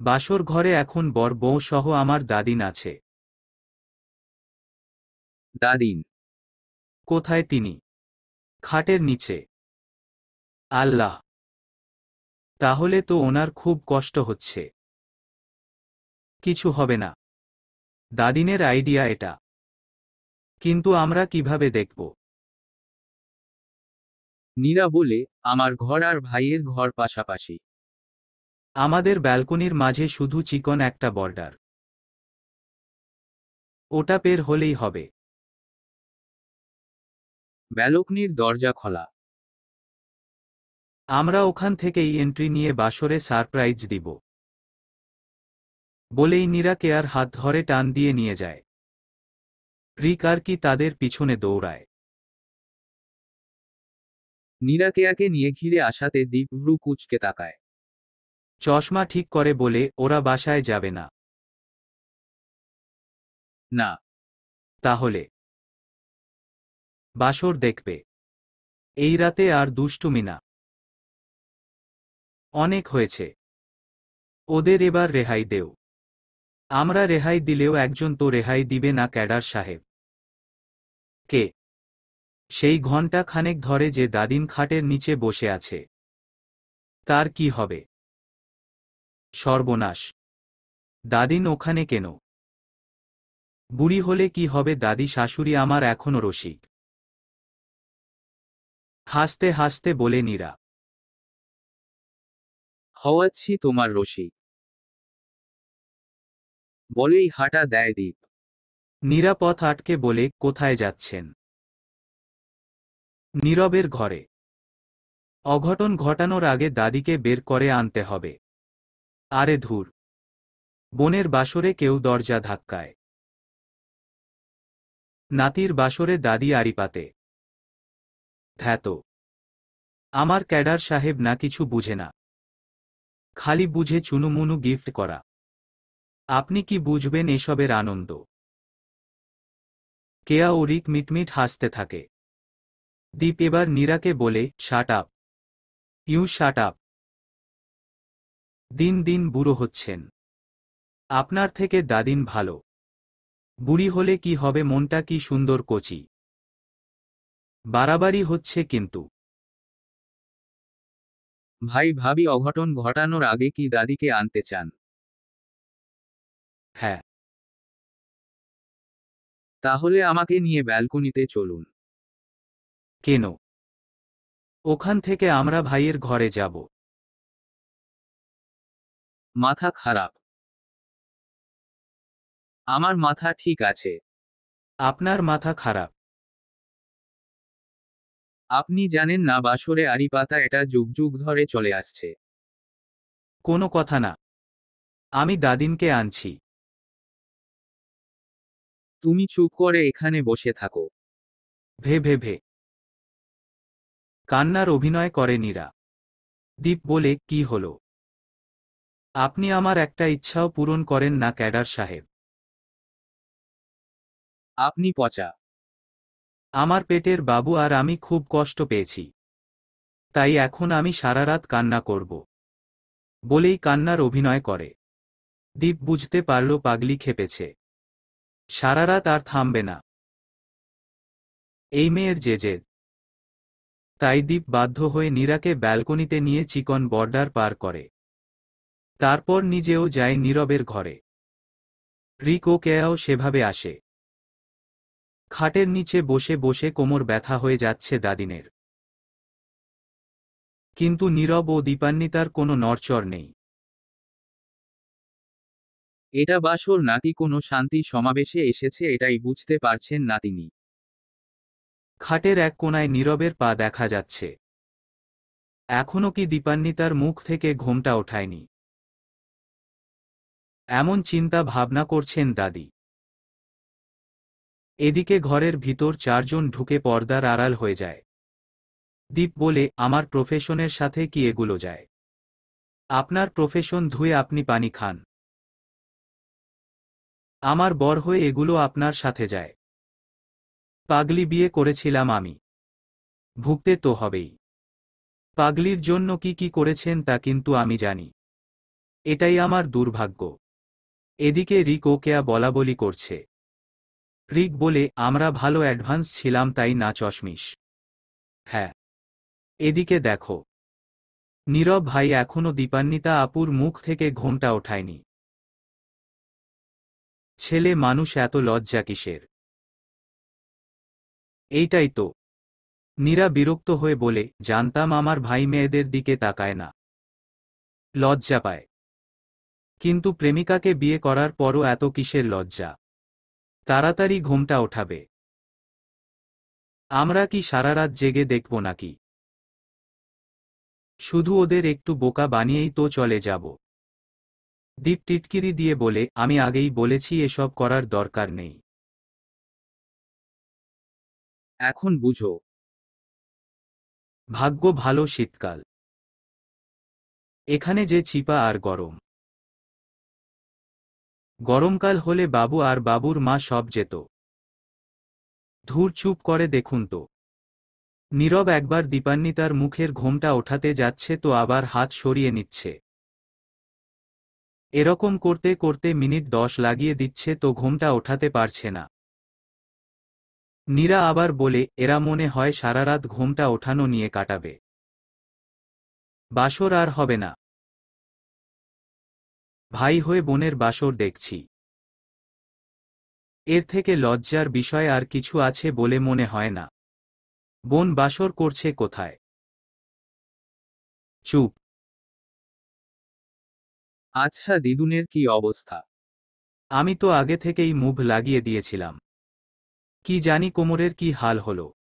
বাসর ঘরে এখন বর বউ সহ আমার দাদিন আছে। দাদিন? কোথায় তিনি? খাটের নিচে। আল্লাহ! তাহলে তো ওনার খুব কষ্ট হচ্ছে। কিছু হবে না। দাদিনের আইডিয়া এটা। কিন্তু আমরা কীভাবে দেখব? নীরা বলে, আমার ঘর আর ভাইয়ের ঘর পাশাপাশি। আমাদের ব্যালকনির মাঝে শুধু চিকন একটা বর্ডার। ওটা পের হলেই হবে। ব্যালকনির দরজা খোলা। আমরা ওখান থেকেই এন্ট্রি নিয়ে বাসরে সারপ্রাইজ দিব। বলেই নীরা কেয়ার হাত ধরে টান দিয়ে নিয়ে যায়। রিক আর কি তাদের পিছনে দৌড়ায়। নীরা কেয়াকে নিয়ে ঘিরে আসাতে দীপ ভ্রু কুচকে তাকায়। চশমা ঠিক করে বলে, ওরা বাসায় যাবে না। না। তাহলে? বাসর দেখবে। এই রাতে আর দুষ্টুমি না। অনেক হয়েছে। ওদের এবার রেহাই দেও। আমরা রেহাই দিলেও একজন তো রেহাই দিবে না ক্যাডার সাহেব। কে? সেই ঘণ্টা খানেক ধরে যে দাদিন খাটের নিচে বসে আছে। তার কি হবে? সর্বনাশ। দাদিন ওখানে কেন? বুড়ি হলে কি হবে দাদি শাশুড়ি আমার এখনও রসিক। হাসতে হাসতে বলে নীরা। হওয়াচ্ছি তোমার রশি বলেই হাঁটা দেয় দীপ। নিরাপথ আটকে বলে, কোথায় যাচ্ছেন? নীরবের ঘরে। অঘটন ঘটানোর আগে দাদিকে বের করে আনতে হবে। আরে ধুর। বোনের বাসরে কেউ দরজা ধাক্কায়। নাতির বাসরে দাদি আড়িপাতে। ধ্যাত। আমার ক্যাডার সাহেব না কিছু বুঝে না। খালি বুঝে চুনুমুনু গিফট করা। আপনি কি বুঝবেন এসবের আনন্দ? কেয়া ও রিক মিটমিট হাসতে থাকে। দীপ এবার নীরাকে বলে shut up you shut up দিন দিন বুড়ো হচ্ছেন। আপনার থেকে দাদিন ভালো। বুড়ি হলে কি হবে মনটা কি সুন্দর কচি। বাড়াবাড়ি হচ্ছে কিন্তু। ভাই ভাবি অঘটন ঘটানোর আগে কি দাদিকে আনতে চান? হ্যাঁ। তাহলে আমাকে নিয়ে ব্যালকনিতে চলুন। কেন? ওখান থেকে আমরা ভাইয়ের ঘরে যাব। মাথা খারাপ। আমার মাথা ঠিক আছে। আপনার মাথা খারাপ। আপনি জানেন না, বাসরে আড়ি পাতা এটা যুগ যুগ ধরে চলে আসছে। কোনো কথা না। আমি দাদিনকে আনছি। তুমি চুপ করে এখানে বসে থাকো। ভে ভে ভে। কান্নার অভিনয় করে নীরা। দীপ বলে, কি হল? আপনি আমার একটা ইচ্ছাও পূরণ করেন না, ক্যাডার সাহেব। আপনি পচা। আমার পেটের বাবু আর আমি খুব কষ্ট পেয়েছি। তাই এখন আমি সারা রাত কান্না করব। বলেই কান্নার অভিনয় করে। দীপ বুঝতে পারল পাগলি খেপেছে। সারা রাত আর থামবে না। এই মেয়ের যে জেদ তাই দীপ বাধ্য হয়ে নীরাকে ব্যালকনিতে নিয়ে চিকন বর্ডার পার করে। তারপর নিজেও যায় নীরবের ঘরে। রিক ও কেয়াও সেভাবে আসে। খাটের নিচে বসে বসে কোমর ব্যথা হয়ে যাচ্ছে দাদিনের। কিন্তু নীরব ও দীপান্বিতার কোনো নড়চড় নেই। এটা বাসর নাকি কোনো শান্তি সমাবেশে এসেছে এটাই বুঝতে পারছেন না তিনি খাটের এক কোনায় নীরবের পা দেখা যাচ্ছে। এখনও কি দীপান্বিতার মুখ থেকে ঘোমটা ওঠায়নি? এমন চিন্তা ভাবনা করছেন দাদি। এদিকে ঘরের ভিতর চারজন ঢুকে পর্দার আড়াল হয়ে যায়। দীপ বলে, আমার প্রফেশনের সাথে কি এগুলো যায়? আপনার প্রফেশন ধুয়ে আপনি পানি খান। আমার বর হয়ে এগুলো আপনার সাথে যায়। পাগলি বিয়ে করেছিলাম আমি। ভুগতে তো হবেই। পাগলির জন্য কি কি করেছেন তা কিন্তু আমি জানি। এটাই আমার দুর্ভাগ্য। এদিকে রিক ও কেয়া বলাবলি করছে। রিক বলে, আমরা ভালো অ্যাডভান্স ছিলাম তাই না চশমিশ? হ্যাঁ। এদিকে দেখো। নীরব ভাই এখনও দীপান্বিতা আপুর মুখ থেকে ঘোমটা ওঠায়নি। ছেলে মানুষ এত লজ্জা কিসের? এইটাই তো। নীরা বিরক্ত হয়ে বলে, জানতাম আমার ভাই মেয়েদের দিকে তাকায় না। লজ্জা পায়। কিন্তু প্রেমিকাকে বিয়ে করার পরও এত কিসের লজ্জা। তাড়াতাড়ি ঘুমটা ওঠাবে। আমরা কি সারা রাত জেগে দেখব নাকি? শুধু ওদের একটু বোকা বানিয়েই তো চলে যাব। দীপ টিটকিরি দিয়ে বলে, আমি আগেই বলেছি এসব করার দরকার নেই। এখন বুঝো। ভাগ্য ভালো শীতকাল। এখানে যে চিপা আর গরম। গরমকাল হলে বাবু আর বাবুর মা সব যেত। ধূর চুপ করে দেখুন তো। নীরব একবার দীপান্বিতার মুখের ঘোমটা ওঠাতে যাচ্ছে তো আবার হাত সরিয়ে নিচ্ছে। এরকম করতে করতে মিনিট দশ লাগিয়ে দিচ্ছে তো ঘোমটা ওঠাতে পারছে না। নীরা আবার বলে, এরা মনে হয় সারারাত ঘোমটা ওঠানো নিয়ে কাটাবে। বাসর আর হবে না। ভাই হয়ে বোনের বাসর দেখছি। এর থেকে লজ্জার বিষয় আর কিছু আছে বলে মনে হয় না। বোন বাসর করছে কোথায়? চুপ। আচ্ছা দিদুনের কি অবস্থা? আমি তো আগে থেকেই মুভ লাগিয়ে দিয়েছিলাম। কি জানি কোমরের কি হাল হল।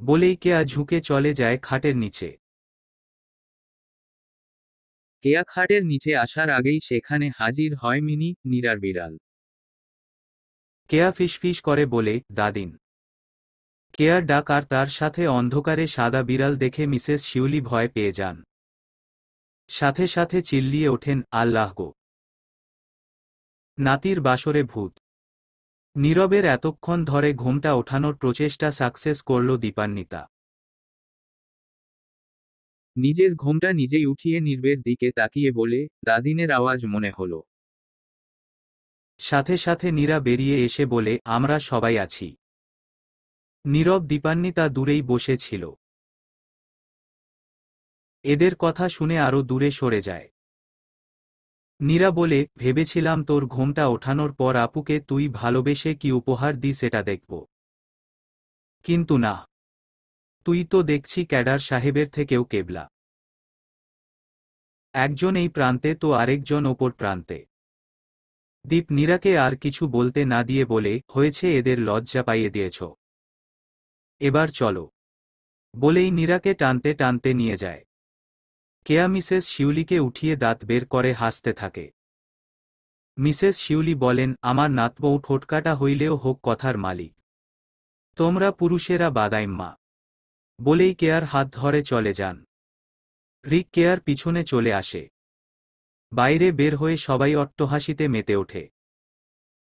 বলেই কেয়া ঝুঁকে চলে যায় খাটের নিচে। কেয়া খাটের নিচে আসার আগেই সেখানে হাজির হয় মিনি, নিরার বিড়াল। কেয়া ফিসফিস করে বলে, দাদিন। কেয়ার ডাক আর তার সাথে অন্ধকারে সাদা বিড়াল দেখে মিসেস শিউলি ভয় পেয়ে যান। সাথে সাথে চিল্লিয়ে ওঠেন, আল্লাহ গো। নাতির বাসরে ভূত। নীরবের এতক্ষণ ধরে ঘুমটা ওঠানোর প্রচেষ্টা সাকসেস করল দীপান্বিতা। নিজের ঘোমটা নিজেই উঠিয়ে নির্বের দিকে তাকিয়ে বলে, দাদিনের আওয়াজ মনে হলো। সাথে সাথে নীরা বেরিয়ে এসে বলে, আমরা সবাই আছি। নীরব দীপান্বিতা দূরেই বসে ছিল। এদের কথা শুনে আরও দূরে সরে যায়। নীরা বলে, ভেবেছিলাম তোর ঘুমটা ওঠানোর পর আপুকে তুই ভালোবেসে কি উপহার দিস এটা দেখব। কিন্তু না। তুই তো দেখছি ক্যাডার সাহেবের থেকেও কেবলা। একজন এই প্রান্তে, তো আরেকজন ওপর প্রান্তে। দীপ নীরাকে আর কিছু বলতে না দিয়ে বলে, হয়েছে এদের লজ্জা পাইয়ে দিয়েছ। এবার চলো। বলেই নীরাকে টানতে টানতে নিয়ে যায়। কেয়া মিসেস শিউলিকে উঠিয়ে দাঁত বের করে হাসতে থাকে। মিসেস শিউলি বলেন, আমার নাতবউ ঠোটকাটা হইলেও হোক কথার মালিক। তোমরা পুরুষেরা বাদাইম্মা বলেই কেয়ার হাত ধরে চলে যান। রিক কেয়ার পিছনে চলে আসে। বাইরে বের হয়ে সবাই অট্টহাসিতে মেতে ওঠে।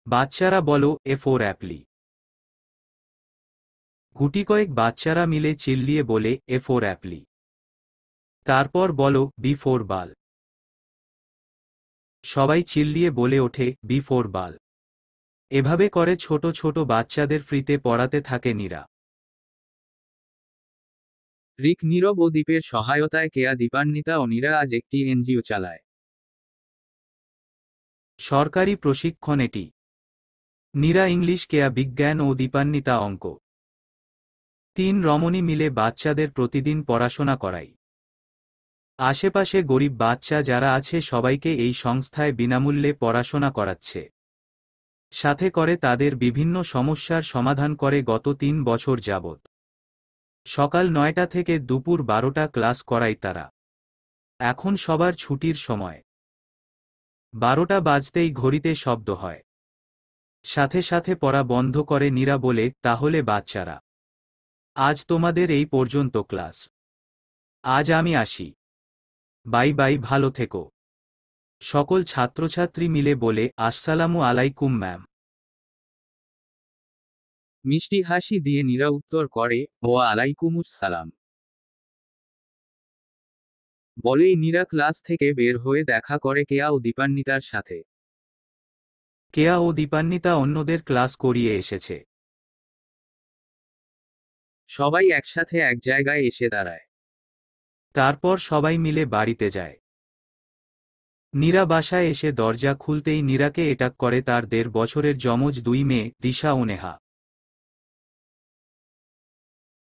বাচ্চারা বলো, এ ফোর অ্যাপলি। গুটি কয়েক বাচ্চারা মিলে চিল্লিয়ে বলে, এ ফোর অ্যাপলি। তারপর বলো, বি ফোর বাল। সবাই চিল্লিয়ে বলে ওঠে, বি ফোর বাল। এভাবে করে ছোট ছোট বাচ্চাদের ফ্রিতে পড়াতে থাকে নীরা। রিক নীরব ও দ্বীপের সহায়তায় কেয়া দীপান্বিতা ও নীরা আজ একটি এনজিও চালায়। সরকারি প্রশিক্ষণ এটি। নীরা ইংলিশ কেয়া বিজ্ঞান ও দীপান্বিতা অঙ্ক। তিন রমণী মিলে বাচ্চাদের প্রতিদিন পড়াশোনা করাই আশেপাশে গরিব বাচ্চা যারা আছে সবাইকে এই সংস্থায় বিনামূল্যে পড়াশোনা করাচ্ছে। সাথে করে তাদের বিভিন্ন সমস্যার সমাধান করে গত তিন বছর যাবৎ। সকাল নয়টা থেকে দুপুর বারোটা ক্লাস করাই তারা। এখন সবার ছুটির সময়। বারোটা বাজতেই ঘড়িতে শব্দ হয়। সাথে সাথে পড়া বন্ধ করে নীরা বলে, তাহলে বাচ্চারা, আজ তোমাদের এই পর্যন্ত ক্লাস। আজ আমি আসি। বাই বাই, ভালো থেকো। সকল ছাত্রছাত্রী মিলে বলে, আসসালামু আলাইকুম, ম্যাম। মিষ্টি হাসি দিয়ে নীরা উত্তর করে ও আলাইকুমুস সালাম। বলেই নীরা ক্লাস থেকে বের হয়ে দেখা করে কেয়া ও দীপান্বিতার সাথে। কেয়া ও দীপান্বিতা অন্যদের ক্লাস করিয়ে এসেছে। সবাই একসাথে এক জায়গায় এসে দাঁড়ায়। তারপর সবাই মিলে বাড়িতে যায়। নীরা বাসায় এসে দরজা খুলতেই নীরাকে এটাক করে তার দেড় বছরের যমজ দুই মেয়ে, দিশা ও নেহা।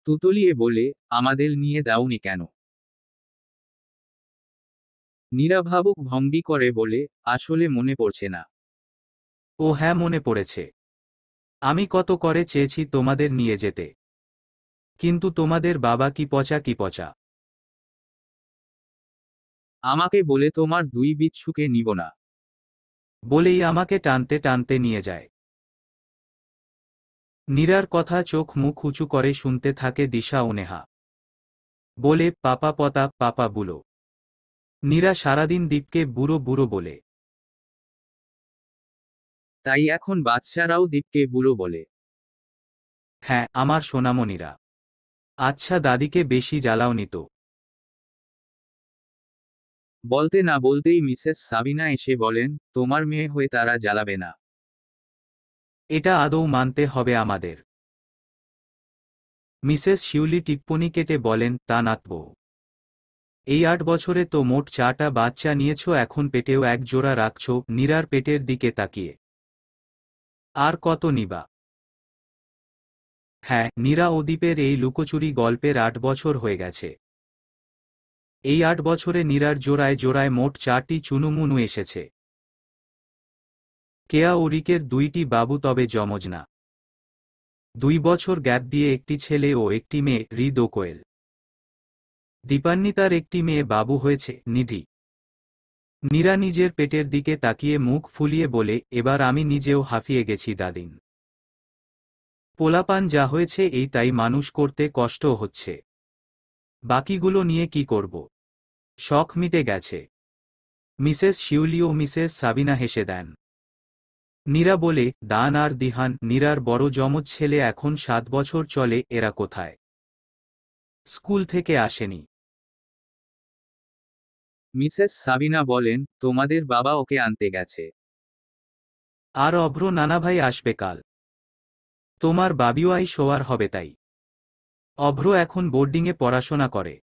তুতলিয়ে বলে, আমাদের নিয়ে দাওনি কেন? নীরা ভাবুক ভঙ্গি করে বলে, আসলে মনে পড়ছে না। ও হ্যাঁ মনে পড়েছে। আমি কত করে চেয়েছি তোমাদের নিয়ে যেতে। কিন্তু তোমাদের বাবা কি পচা কি পচা? আমাকে বলে তোমার দুই বিচ্ছুকে নিব না। বলেই আমাকে টানতে টানতে নিয়ে যায়। নীরার কথা চোখ মুখ উঁচু করে শুনতে থাকে দিশা ও নেহা। বলে, পাপা পতা, পাপা বুলো। নীরা সারাদিন দীপকে বুড়ো বুড়ো বলে। তাই এখন বাচ্চারাও দীপকে বুড়ো বলে। হ্যাঁ আমার সোনামণিরা। আচ্ছা দাদিকে বেশি জ্বালাও নিত বলতে না বলতেই মিসেস সাবিনা এসে বলেন, তোমার মেয়ে হয়ে তারা জ্বালাবে না। এটা আদৌ মানতে হবে আমাদের। মিসেস শিউলি টিপ্পনি কেটে বলেন, তা নাতব এই আট বছরে তো মোট চারটা বাচ্চা নিয়েছ, এখন পেটেও এক জোড়া রাখছ, নীরার পেটের দিকে তাকিয়ে। আর কত নিবা? হ্যাঁ নীরা ও দ্বীপের এই লুকোচুরি গল্পের আট বছর হয়ে গেছে। এই আট বছরে নীরার জোড়ায় জোড়ায় মোট চারটি চুনুমুনু এসেছে। কেয়া ও রিকের দুইটি বাবু তবে যমজ না দুই বছর গ্যাপ দিয়ে একটি ছেলে ও একটি মেয়ে, হৃদ কোয়েল। দীপান্বিতার একটি মেয়ে বাবু হয়েছে, নিধি। নীরা নিজের পেটের দিকে তাকিয়ে মুখ ফুলিয়ে বলে, এবার আমি নিজেও হাঁফিয়ে গেছি দাদিন। পোলাপান যা হয়েছে, এই তাই মানুষ করতে কষ্ট হচ্ছে। বাকিগুলো নিয়ে কি করব? শখ মিটে গেছে। মিসেস শিউলি ও মিসেস সাবিনা হেসে দেন। নীরা বলে, দান আর দিহান, নীরার বড় যমজ ছেলে এখন সাত বছর চলে, এরা কোথায়? স্কুল থেকে আসেনি। মিসেস সাবিনা বলেন, তোমাদের বাবা ওকে আনতে গেছে। আর অভ্র নানাভাই আসবে কাল। তোমার বাবিও আই শোয়ার হবে তাই। অভ্র এখন বোর্ডিংয়ে পড়াশোনা করে।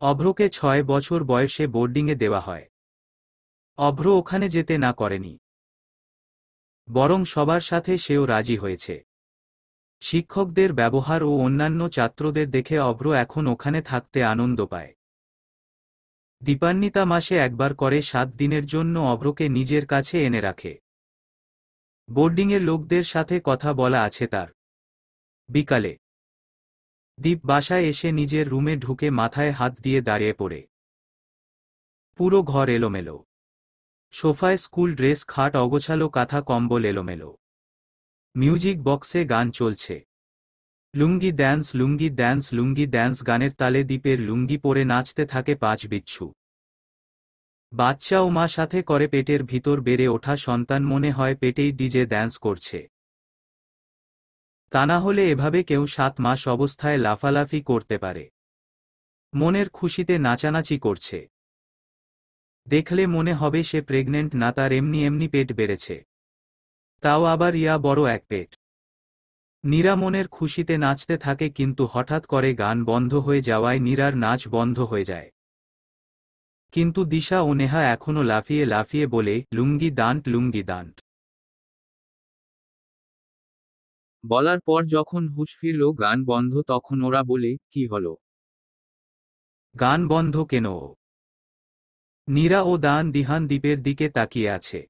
অভ্রকে ছয় বছর বয়সে বোর্ডিংয়ে দেওয়া হয়। অভ্র ওখানে যেতে না করেনি। বরং সবার সাথে সেও রাজি হয়েছে। শিক্ষকদের ব্যবহার ও অন্যান্য ছাত্রদের দেখে অভ্র এখন ওখানে থাকতে আনন্দ পায়। দীপান্বিতা মাসে একবার করে সাত দিনের জন্য অভ্রকে নিজের কাছে এনে রাখে। বোর্ডিংয়ের লোকদের সাথে কথা বলা আছে তার। বিকালে দীপ বাসায় এসে নিজের রুমে ঢুকে মাথায় হাত দিয়ে দাঁড়িয়ে পড়ে। পুরো ঘর এলোমেলো। সোফায় স্কুল ড্রেস, খাট, অগোছালো কাঁথা, কম্বল এলোমেলো। মিউজিক বক্সে গান চলছে। Lungi dance lungi dance lungi dance গানের তালে দ্বীপের লুঙ্গি পরে নাচতে থাকে পাঁচ বিচ্ছু। বাচ্চা ও মা সাথে করে পেটের ভিতর বেড়ে ওঠা সন্তান মনে হয় পেটেই ডিজে ড্যান্স করছে। তা না হলে এভাবে কেউ সাত মাস অবস্থায় লাফালাফি করতে পারে। মনের খুশিতে নাচানাচি করছে। দেখলে মনে হবে সে প্রেগনেন্ট না তার এমনি এমনি পেট বেড়েছে। তাও আবার ইয়া বড় এক পেট। নীরা মনের খুশিতে নাচতে থাকে কিন্তু হঠাৎ করে গান বন্ধ হয়ে যাওয়ায় নীরার নাচ বন্ধ হয়ে যায়। কিন্তু দিশা ও নেহা এখনও লাফিয়ে লাফিয়ে বলে, লুঙ্গি দান্ট লুঙ্গি দান্ট বলার পর যখন হুশ ফিরল, গান বন্ধ, তখন ওরা বলে, কি হলো? গান বন্ধ কেন? নীরা ও দান দিহান দ্বীপের দিকে তাকিয়ে আছে।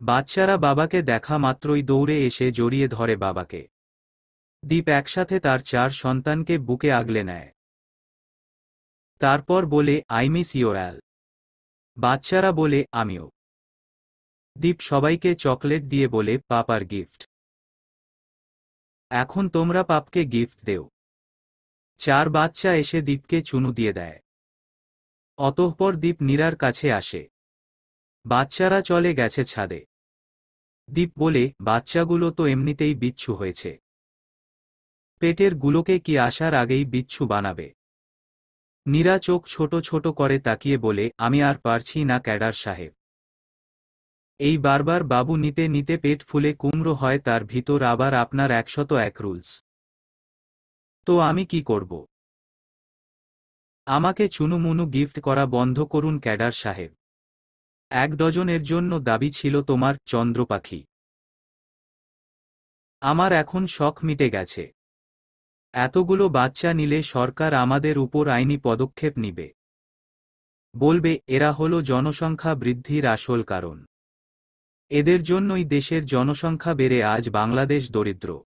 বাচ্চারা বাবাকে দেখা মাত্রই দৌড়ে এসে জড়িয়ে ধরে বাবাকে। দ্বীপ একসাথে তার চার সন্তানকে বুকে আগলে নেয়। তারপর বলে, আই মিস অ্যাল। বাচ্চারা বলে, আমিও। দ্বীপ সবাইকে চকলেট দিয়ে বলে, পাপার গিফট। এখন তোমরা পাপকে গিফট দেও। চার বাচ্চা এসে দ্বীপকে চুনু দিয়ে দেয়। অতঃপর দ্বীপ নীরার কাছে আসে। বাচ্চারা চলে গেছে ছাদে। দ্বীপ বলে বাচ্চাগুলো তো এমনিতেই বিচ্ছু হয়েছে। পেটের গুলোকে কি আসার আগেই বিচ্ছু বানাবে? নীরা চোখ ছোট ছোট করে তাকিয়ে বলে, আমি আর পারছি না ক্যাডার সাহেব। এই বারবার বাবু নিতে নিতে পেট ফুলে কুমড়ো হয় তার ভিতর আবার আপনার একশত এক রুলস। তো আমি কি করব? আমাকে চুনুমুনু গিফট করা বন্ধ করুন ক্যাডার সাহেব। এক ডজনের জন্য দাবি ছিল তোমার চন্দ্র পাখি আমার এখন শখ মিটে গেছে। এতগুলো বাচ্চা নিলে সরকার আমাদের উপর আইনি পদক্ষেপ নিবে। বলবে, এরা হল জনসংখ্যা বৃদ্ধির আসল কারণ। এদের জন্যই দেশের জনসংখ্যা বেড়ে আজ বাংলাদেশ দরিদ্র।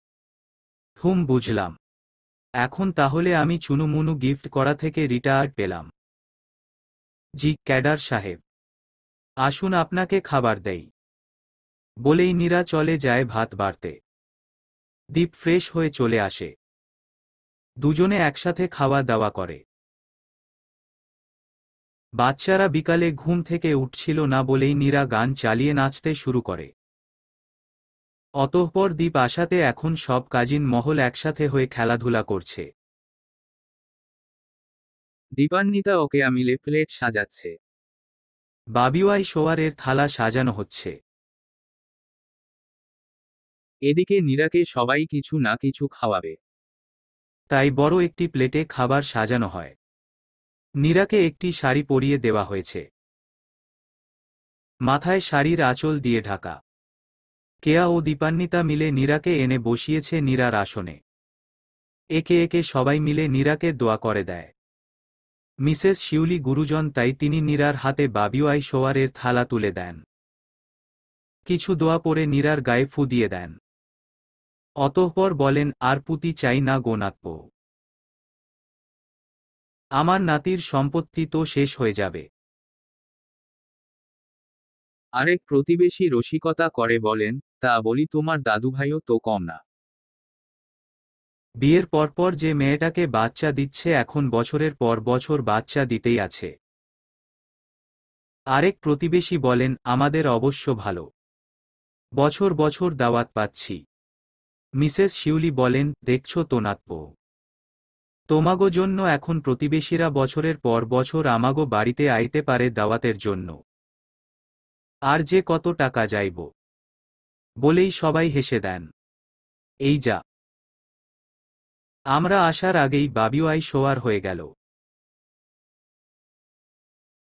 হুম, বুঝলাম। এখন তাহলে আমি চুনুমুনু গিফট করা থেকে রিটায়ার্ড পেলাম। জি, ক্যাডার সাহেব। আসুন আপনাকে খাবার দেই। বলেই নীরা চলে যায় ভাত বাড়তে। দ্বীপ ফ্রেশ হয়ে চলে আসে। দুজনে একসাথে খাওয়া দাওয়া করে। বাচ্চারা বিকালে ঘুম থেকে উঠছিল না বলেই নীরা গান চালিয়ে নাচতে শুরু করে। অতঃপর দ্বীপ আসাতে এখন সব কাজিন মহল একসাথে হয়ে খেলাধুলা করছে। দীপান্বিতা ওকে মিলে প্লেট সাজাচ্ছে। বাবিওয়াই শোয়ারের থালা সাজানো হচ্ছে। এদিকে নীরাকে সবাই কিছু না কিছু খাওয়াবে। তাই বড় একটি প্লেটে খাবার সাজানো হয়। নীরাকে একটি শাড়ি পরিয়ে দেওয়া হয়েছে। মাথায় শাড়ির আঁচল দিয়ে ঢাকা। কেয়া ও দীপান্বিতা মিলে নীরাকে এনে বসিয়েছে নীরার আসনে। একে একে সবাই মিলে নীরাকে দোয়া করে দেয়। মিসেস শিউলি গুরুজন তাই তিনি নীরার হাতে বাবিওয়াই শোয়ারের থালা তুলে দেন। কিছু দোয়া পরে নীরার গায়ে ফু দিয়ে দেন। অতঃপর বলেন, আর পুতি চাই না গোনাত্ম আমার নাতির সম্পত্তি তো শেষ হয়ে যাবে। আরেক প্রতিবেশী রসিকতা করে বলেন তা বলি তোমার দাদুভাইও তো কম না। বিয়ের পরপর যে মেয়েটাকে বাচ্চা দিচ্ছে এখন বছরের পর বছর বাচ্চা দিতেই আছে। আরেক প্রতিবেশী বলেন আমাদের অবশ্য ভালো। বছর বছর দাওয়াত পাচ্ছি। মিসেস শিউলি বলেন দেখছ তো নাতপ তোমাগো জন্য এখন প্রতিবেশীরা বছরের পর বছর আমাগো বাড়িতে আইতে পারে দাওয়াতের জন্য। আর যে কত টাকা যাইব। বলেই সবাই হেসে দেন। এই যা। আমরা আসার আগেই বাবিওয়াই শোয়ার হয়ে গেল।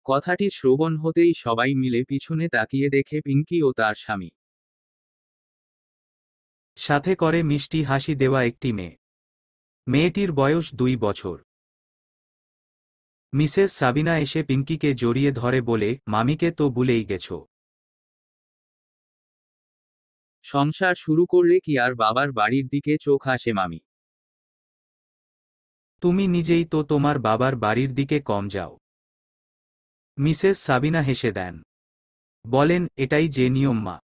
কথাটি শ্রবণ হতেই সবাই মিলে পিছনে তাকিয়ে দেখে পিঙ্কি ও তার স্বামী। সাথে করে মিষ্টি হাসি দেওয়া একটি মেয়ে। মেয়েটির বয়স দুই বছর। মিসেস সাবিনা এসে পিঙ্কিকে জড়িয়ে ধরে বলে, মামিকে তো ভুলেই গেছ। সংসার শুরু করলে কি আর বাবার বাড়ির দিকে চোখ আসে মামি? তুমি নিজেই তো তোমার বাবার বাড়ির দিকে কম যাও। মিসেস সাবিনা হেসে দেন। বলেন, এটাই যে নিয়ম মা।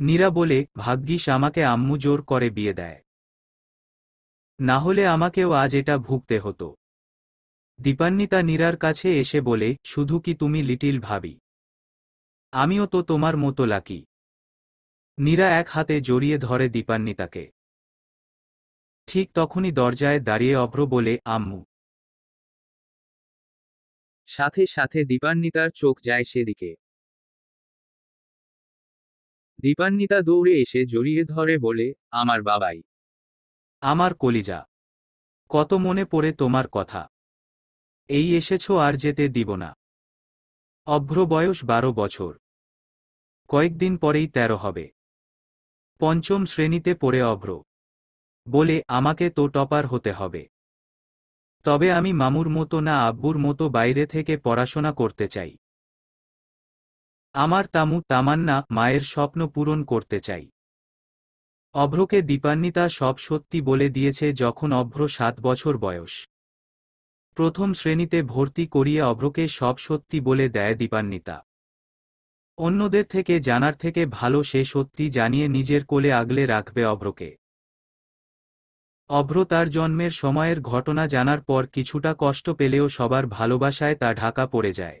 নীরা বলে, ভাগ্যিস আমাকে আম্মু জোর করে বিয়ে দেয়। না হলে আমাকেও আজ এটা ভুগতে হতো। দীপান্বিতা নীরার কাছে এসে বলে, শুধু কি তুমি লিটিল ভাবি? আমিও তো তোমার মতো লাকি। নীরা এক হাতে জড়িয়ে ধরে দীপান্বিতাকে। ঠিক তখনই দরজায় দাঁড়িয়ে অভ্র বলে, আম্মু। সাথে সাথে দীপান্বিতার চোখ যায় সেদিকে। দীপান্বিতা দৌড়ে এসে জড়িয়ে ধরে বলে, আমার বাবাই। আমার কলিজা। কত মনে পড়ে তোমার কথা। এই এসেছ আর যেতে দিব না। অভ্র বয়স বারো বছর। কয়েকদিন পরেই তেরো হবে। পঞ্চম শ্রেণীতে পড়ে অভ্র। বলে, আমাকে তো টপার হতে হবে। তবে আমি মামুর মতো না আব্বুর মতো বাইরে থেকে পড়াশোনা করতে চাই। আমার তামু তামান্না মায়ের স্বপ্ন পূরণ করতে চাই। অভ্রকে দীপান্বিতা সব সত্যি বলে দিয়েছে যখন অভ্র সাত বছর বয়স। প্রথম শ্রেণীতে ভর্তি করিয়ে অভ্রকে সব সত্যি বলে দেয় দীপান্বিতা। অন্যদের থেকে জানার থেকে ভালো সে সত্যি জানিয়ে নিজের কোলে আগলে রাখবে অভ্রকে। অভ্র তার জন্মের সময়ের ঘটনা জানার পর কিছুটা কষ্ট পেলেও সবার ভালোবাসায় তা ঢাকা পড়ে যায়।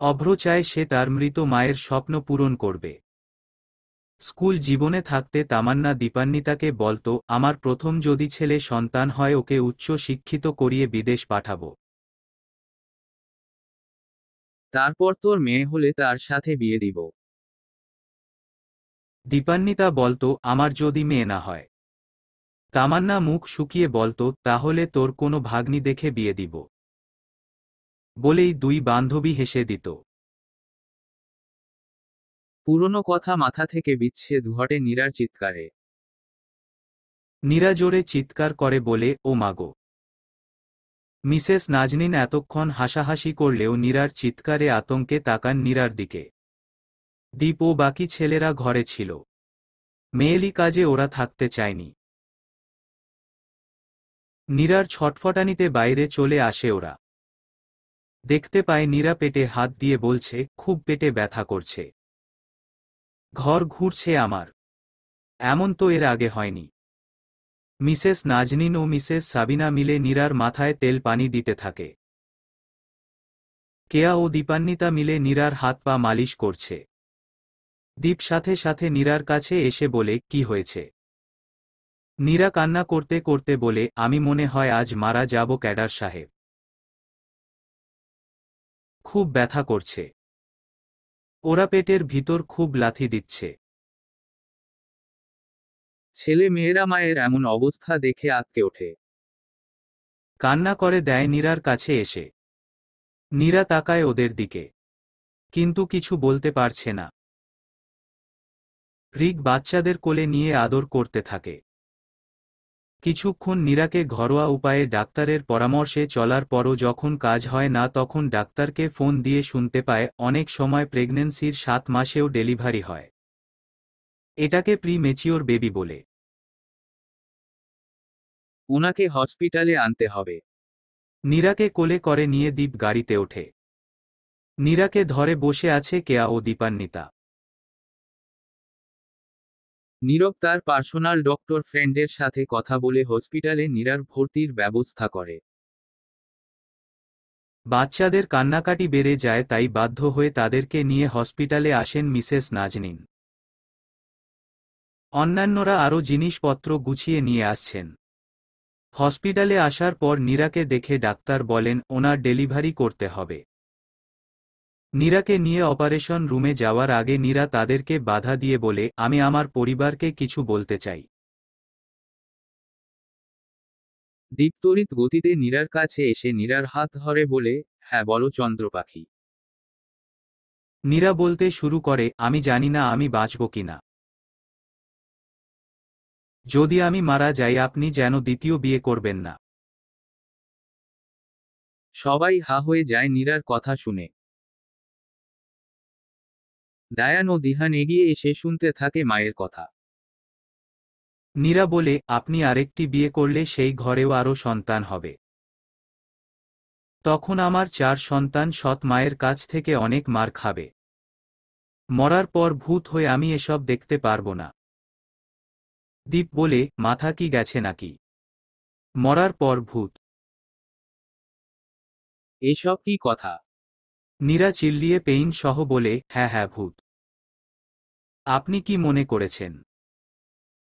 অভ্র চায় সে তার মৃত মায়ের স্বপ্ন পূরণ করবে। স্কুল জীবনে থাকতে তামান্না দীপান্বিতাকে বলতো, আমার প্রথম যদি ছেলে সন্তান হয়, ওকে উচ্চ শিক্ষিত করিয়ে বিদেশ পাঠাবো। তারপর তোর মেয়ে হলে তার সাথে বিয়ে দিব। দীপান্বিতা বলতো, আমার যদি মেয়ে না হয়। তামান্না মুখ শুকিয়ে বলতো, তাহলে তোর কোনো ভাগ্নি দেখে বিয়ে দিব। বলেই দুই বান্ধবী হেসে দিত। পুরনো কথা মাথা থেকে বিচ্ছেদ ঘটে নীরার চিৎকারে। নীরা জোরে চিৎকার করে বলে, ও মাগো মিসেস নাজনিন এতক্ষণ হাসাহাসি করলেও নীরার চিৎকারে আতঙ্কে তাকান নীরার দিকে। দীপ ও বাকি ছেলেরা ঘরে ছিল। মেয়েলি কাজে ওরা থাকতে চায়নি। নীরার ছটফটানিতে বাইরে চলে আসে ওরা। দেখতে পায় নীরা পেটে হাত দিয়ে বলছে, খুব পেটে ব্যথা করছে। ঘর ঘুরছে আমার। এমন তো এর আগে হয়নি। মিসেস নাজনীন ও মিসেস সাবিনা মিলে নীরার মাথায় তেল পানি দিতে থাকে। কেয়া ও দীপান্বিতা মিলে নীরার হাত পা মালিশ করছে। দীপ সাথে সাথে নীরার কাছে এসে বলে, কি হয়েছে? নীরা কান্না করতে করতে বলে, আমি মনে হয় আজ মারা যাব ক্যাডার সাহেব। খুব ব্যথা করছে। ওরা পেটের ভিতর খুব লাথি দিচ্ছে। ছেলে মেয়েরা মায়ের এমন অবস্থা দেখে আতকে ওঠে। কান্না করে দেয় নীরার কাছে এসে। নীরা তাকায় ওদের দিকে। কিন্তু কিছু বলতে পারছে না। রিক বাচ্চাদের কোলে নিয়ে আদর করতে থাকে। কিছুক্ষণ নীরাকে ঘরোয়া উপায়ে ডাক্তারের পরামর্শে চলার পরও যখন কাজ হয় না তখন ডাক্তারকে ফোন দিয়ে শুনতে পায় অনেক সময় প্রেগন্যান্সির সাত মাসেও ডেলিভারি হয়। এটাকে প্রি মেচিওর বেবি বলে। ওনাকে হসপিটালে আনতে হবে। নীরাকে কোলে করে নিয়ে দীপ গাড়িতে ওঠে। নীরাকে ধরে বসে আছে কেয়া ও দীপান্বিতা। নীরব তার পার্সোনাল ডক্টর ফ্রেন্ডের সাথে কথা বলে হসপিটালে নীরার ভর্তির ব্যবস্থা করে। বাচ্চাদের কান্নাকাটি বেড়ে যায় তাই বাধ্য হয়ে তাদেরকে নিয়ে হসপিটালে আসেন মিসেস নাজনিন। অন্যান্যরা আরও জিনিসপত্র গুছিয়ে নিয়ে আসছেন। হসপিটালে আসার পর নীরাকে দেখে ডাক্তার বলেন, ওনার ডেলিভারি করতে হবে। নীরাকে নিয়ে অপারেশন রুমে যাওয়ার আগে নীরা তাদেরকে বাধা দিয়ে বলে আমি আমার পরিবারকে কিছু বলতে চাই। দীপ্তরিত গতিতে নীরার কাছে এসে নীরার হাত ধরে বলে হ্যাঁ বলো চন্দ্র পাখি। নীরা বলতে শুরু করে আমি জানি না আমি বাঁচব কিনা যদি আমি মারা যাই আপনি যেন দ্বিতীয় বিয়ে করবেন না। সবাই হা হয়ে যায় নীরার কথা শুনে। দায়ান ও দিহান এগিয়ে এসে শুনতে থাকে মায়ের কথা। নীরা বলে, আপনি আরেকটি বিয়ে করলে সেই ঘরেও আরও সন্তান হবে। তখন আমার চার সন্তান সৎ মায়ের কাছ থেকে অনেক মার খাবে। মরার পর ভূত হয়ে আমি এসব দেখতে পারব না। দীপ বলে, মাথা কি গেছে নাকি? মরার পর ভূত। এসব কি কথা? নীরা চিল্লিয়ে পেইন সহ বলে হ্যাঁ হ্যাঁ ভূত। আপনি কি মনে করেছেন?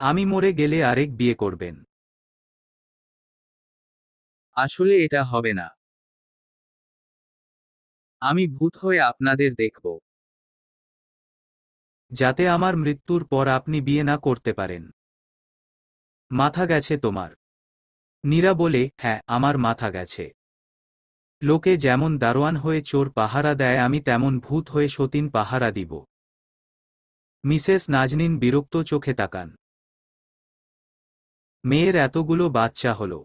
আমি মরে গেলে আরেক বিয়ে করবেন। আসলে এটা হবে না। আমি ভূত হয়ে আপনাদের দেখব। যাতে আমার মৃত্যুর পর আপনি বিয়ে না করতে পারেন। মাথা গেছে তোমার। নীরা বলে হ্যাঁ আমার মাথা গেছে। লোকে যেমন দারোয়ান হয়ে চোর পাহারা দেয়, আমি তেমন ভূত হয়ে সতীন পাহারা দিব। মিসেস নাজনিন বিরক্ত চোখে তাকান। মেয়ের এতগুলো বাচ্চা হলো।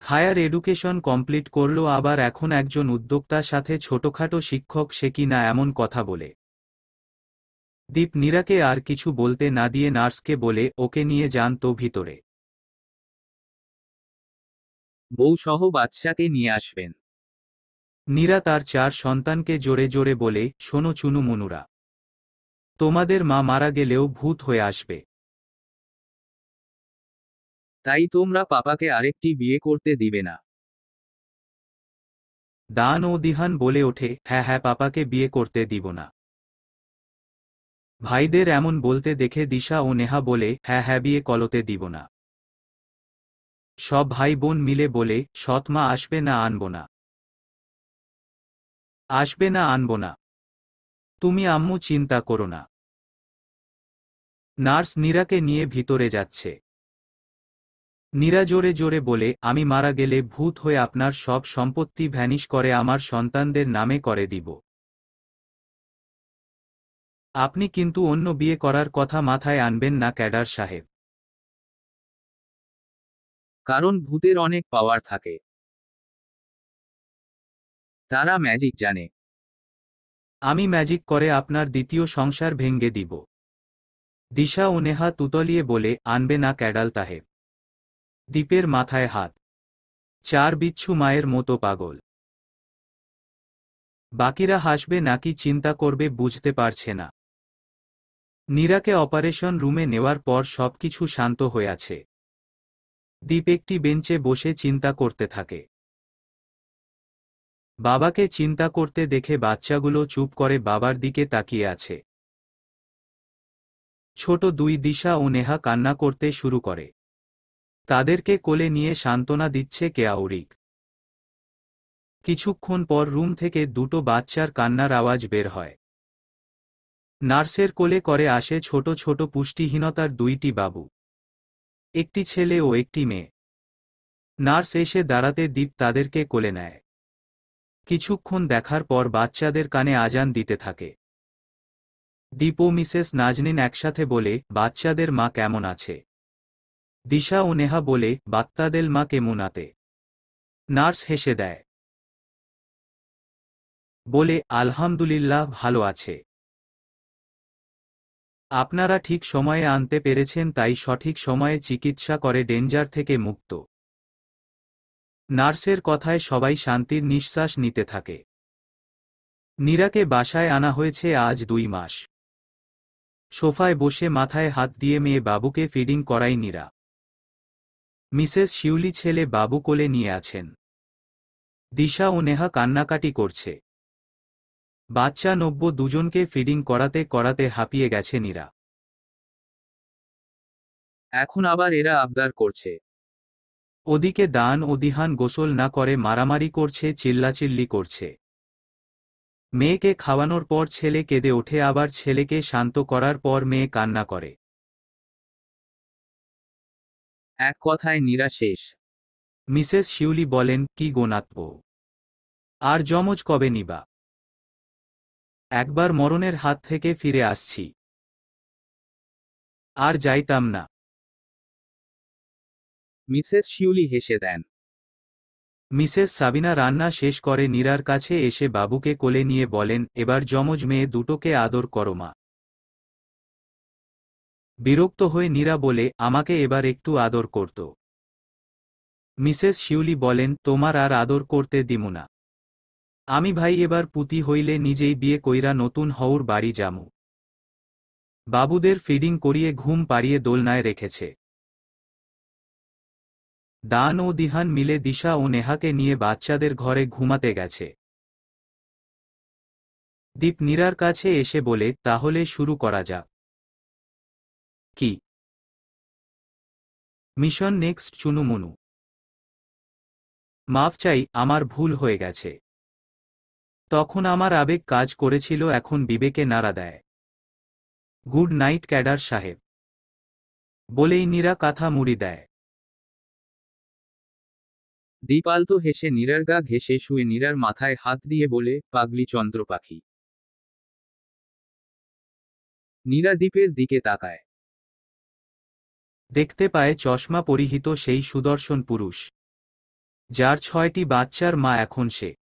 হায়ার এডুকেশন কমপ্লিট করল, আবার এখন একজন উদ্যোক্তার সাথে ছোটখাটো শিক্ষক সে কি না এমন কথা বলে। দীপ নীরাকে আর কিছু বলতে না দিয়ে নার্সকে বলে, ওকে নিয়ে যান তো ভিতরে। বউ সহ বাচ্চাকে নিয়ে আসবেন। নীরা তার চার সন্তানকে জোরে জোরে বলে, শোনো চুনু মনুরা, তোমাদের মা মারা গেলেও ভূত হয়ে আসবে। তাই তোমরা পাপাকে আরেকটি বিয়ে করতে দিবে না। দান ও দিহান বলে ওঠে হ্যাঁ হ্যাঁ পাপাকে বিয়ে করতে দিব না। ভাইদের এমন বলতে দেখে দিশা ও নেহা বলে হ্যাঁ হ্যাঁ বিয়ে কলতে দিব না। সব ভাই বোন মিলে বলে, সৎ মা আসবে না, আনব না। আসবে না, আনব না। তুমি আম্মু, চিন্তা করো না। নার্স নীরাকে নিয়ে ভিতরে যাচ্ছে। নীরা জোরে জোরে বলে, আমি মারা গেলে ভূত হয়ে আপনার সব সম্পত্তি ভ্যানিশ করে আমার সন্তানদের নামে করে দিব। আপনি কিন্তু অন্য বিয়ে করার কথা মাথায় আনবেন না, ক্যাডার সাহেব। কারণ ভূতের অনেক পাওয়ার থাকে। তারা ম্যাজিক জানে। আমি ম্যাজিক করে আপনার দ্বিতীয় সংসার ভেঙ্গে দিব। দিশা ও নেহা তুতলিয়ে বলে, আনবে না ক্যাডাল তাহেব দ্বীপের মাথায় হাত। চার বিচ্ছু মায়ের মতো পাগল। বাকিরা হাসবে নাকি চিন্তা করবে বুঝতে পারছে না। নীরাকে অপারেশন রুমে নেওয়ার পর সবকিছু শান্ত হয়ে আছে। দীপ একটি বেঞ্চে বসে চিন্তা করতে থাকে। বাবাকে চিন্তা করতে দেখে বাচ্চাগুলো চুপ করে বাবার দিকে তাকিয়ে আছে। ছোট দুই দিশা ও নেহা কান্না করতে শুরু করে। তাদেরকে কোলে নিয়ে সান্ত্বনা দিচ্ছে কেয়াউরিক কিছুক্ষণ পর রুম থেকে দুটো বাচ্চার কান্নার আওয়াজ বের হয়। নার্সের কোলে করে আসে ছোট ছোট পুষ্টিহীনতার দুইটি বাবু। একটি ছেলে ও একটি মেয়ে। নার্স এসে দাঁড়াতে দীপ তাদেরকে কোলে নেয়। কিছুক্ষণ দেখার পর বাচ্চাদের কানে আজান দিতে থাকে। দীপ ও মিসেস নাজনিন একসাথে বলে, বাচ্চাদের মা কেমন আছে? দিশা ও নেহা বলে বাত্তাদের মা কেমন আতে নার্স হেসে দেয়। বলে, আলহামদুলিল্লাহ, ভালো আছে। আপনারা ঠিক সময়ে আনতে পেরেছেন তাই সঠিক সময়ে চিকিৎসা করে ডেঞ্জার থেকে মুক্ত। নার্সের কথায় সবাই শান্তির নিঃশ্বাস নিতে থাকে। নীরাকে বাসায় আনা হয়েছে আজ দুই মাস। সোফায় বসে মাথায় হাত দিয়ে মেয়ে বাবুকে ফিডিং করাই নীরা। মিসেস শিউলি ছেলে বাবু কোলে নিয়ে আছেন। দিশা ও নেহা কান্নাকাটি করছে। বাচ্চা নব্য দুজনকে ফিডিং করাতে করাতে হাঁপিয়ে গেছে নীরা। এখন আবার এরা আবদার করছে। ওদিকে দান ও দিহান গোসল না করে মারামারি করছে, চিল্লাচিল্লি করছে। মেয়েকে খাওয়ানোর পর ছেলে কেঁদে ওঠে, আবার ছেলেকে শান্ত করার পর মেয়ে কান্না করে। এক কথায় নীরা শেষ। মিসেস শিউলি বলেন, কি গোনাত্ম আর যমজ কবে নিবা? একবার মরণের হাত থেকে ফিরে আসছি। আর যাইতাম না। মিসেস শিউলি হেসে দেন। মিসেস সাবিনা রান্না শেষ করে নীরার কাছে এসে বাবুকে কোলে নিয়ে বলেন, এবার যমজ মেয়ে দুটোকে আদর করো মা। বিরক্ত হয়ে নীরা বলে, আমাকে এবার একটু আদর করত। মিসেস শিউলি বলেন, তোমার আর আদর করতে দিমু না। আমি ভাই এবার পুতি হইলে নিজেই বিয়ে কইরা নতুন হউর বাড়ি যামু। বাবুদের ফিডিং করিয়ে ঘুম পাড়িয়ে দোলনায় রেখেছে। দান ও দিহান মিলে দিশা ও নেহাকে নিয়ে বাচ্চাদের ঘরে ঘুমাতে গেছে। দীপ নীরার কাছে এসে বলে, তাহলে শুরু করা যাক। কি? মিশন নেক্সট, চুনুমুনু। মাফ চাই, আমার ভুল হয়ে গেছে। তখন আমার আবেগ কাজ করেছিল, এখন বিবেকে নাড়া দেয়। গুড নাইট, ক্যাডার সাহেব। বলেই নীরা কাঁথা মুড়ি দেয়। দীপালতো হেসে নীরার গা ঘেসে শুয়ে নীরার মাথায় হাত দিয়ে বলে, পাগলি চন্দ্র পাখি। নীরা দ্বীপের দিকে তাকায়। দেখতে পায় চশমা পরিহিত সেই সুদর্শন পুরুষ। যার ছয়টি বাচ্চার মা এখন সে।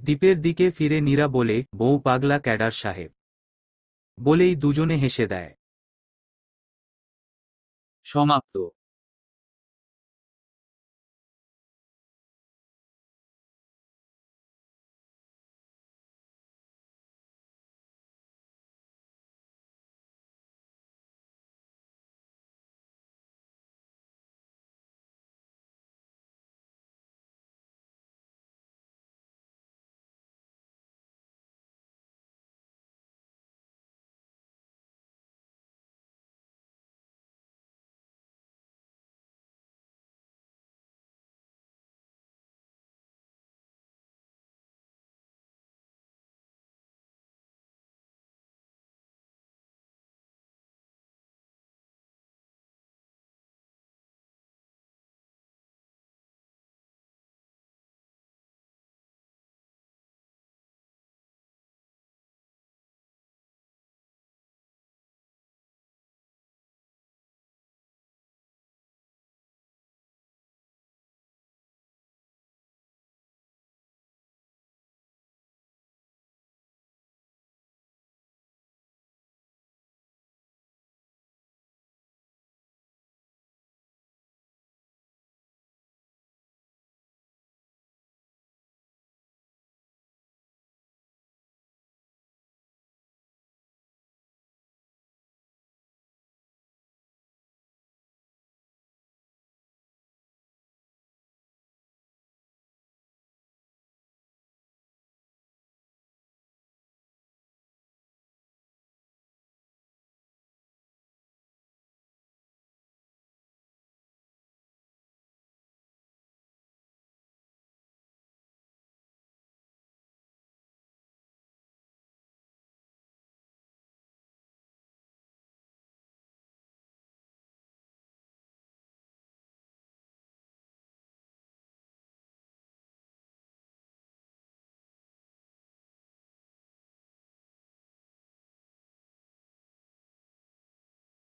দ্বীপের দিকে ফিরে নীরা বলে বউ পাগলা ক্যাডার সাহেব। বলেই দুজনে হেসে দেয়। সমাপ্ত।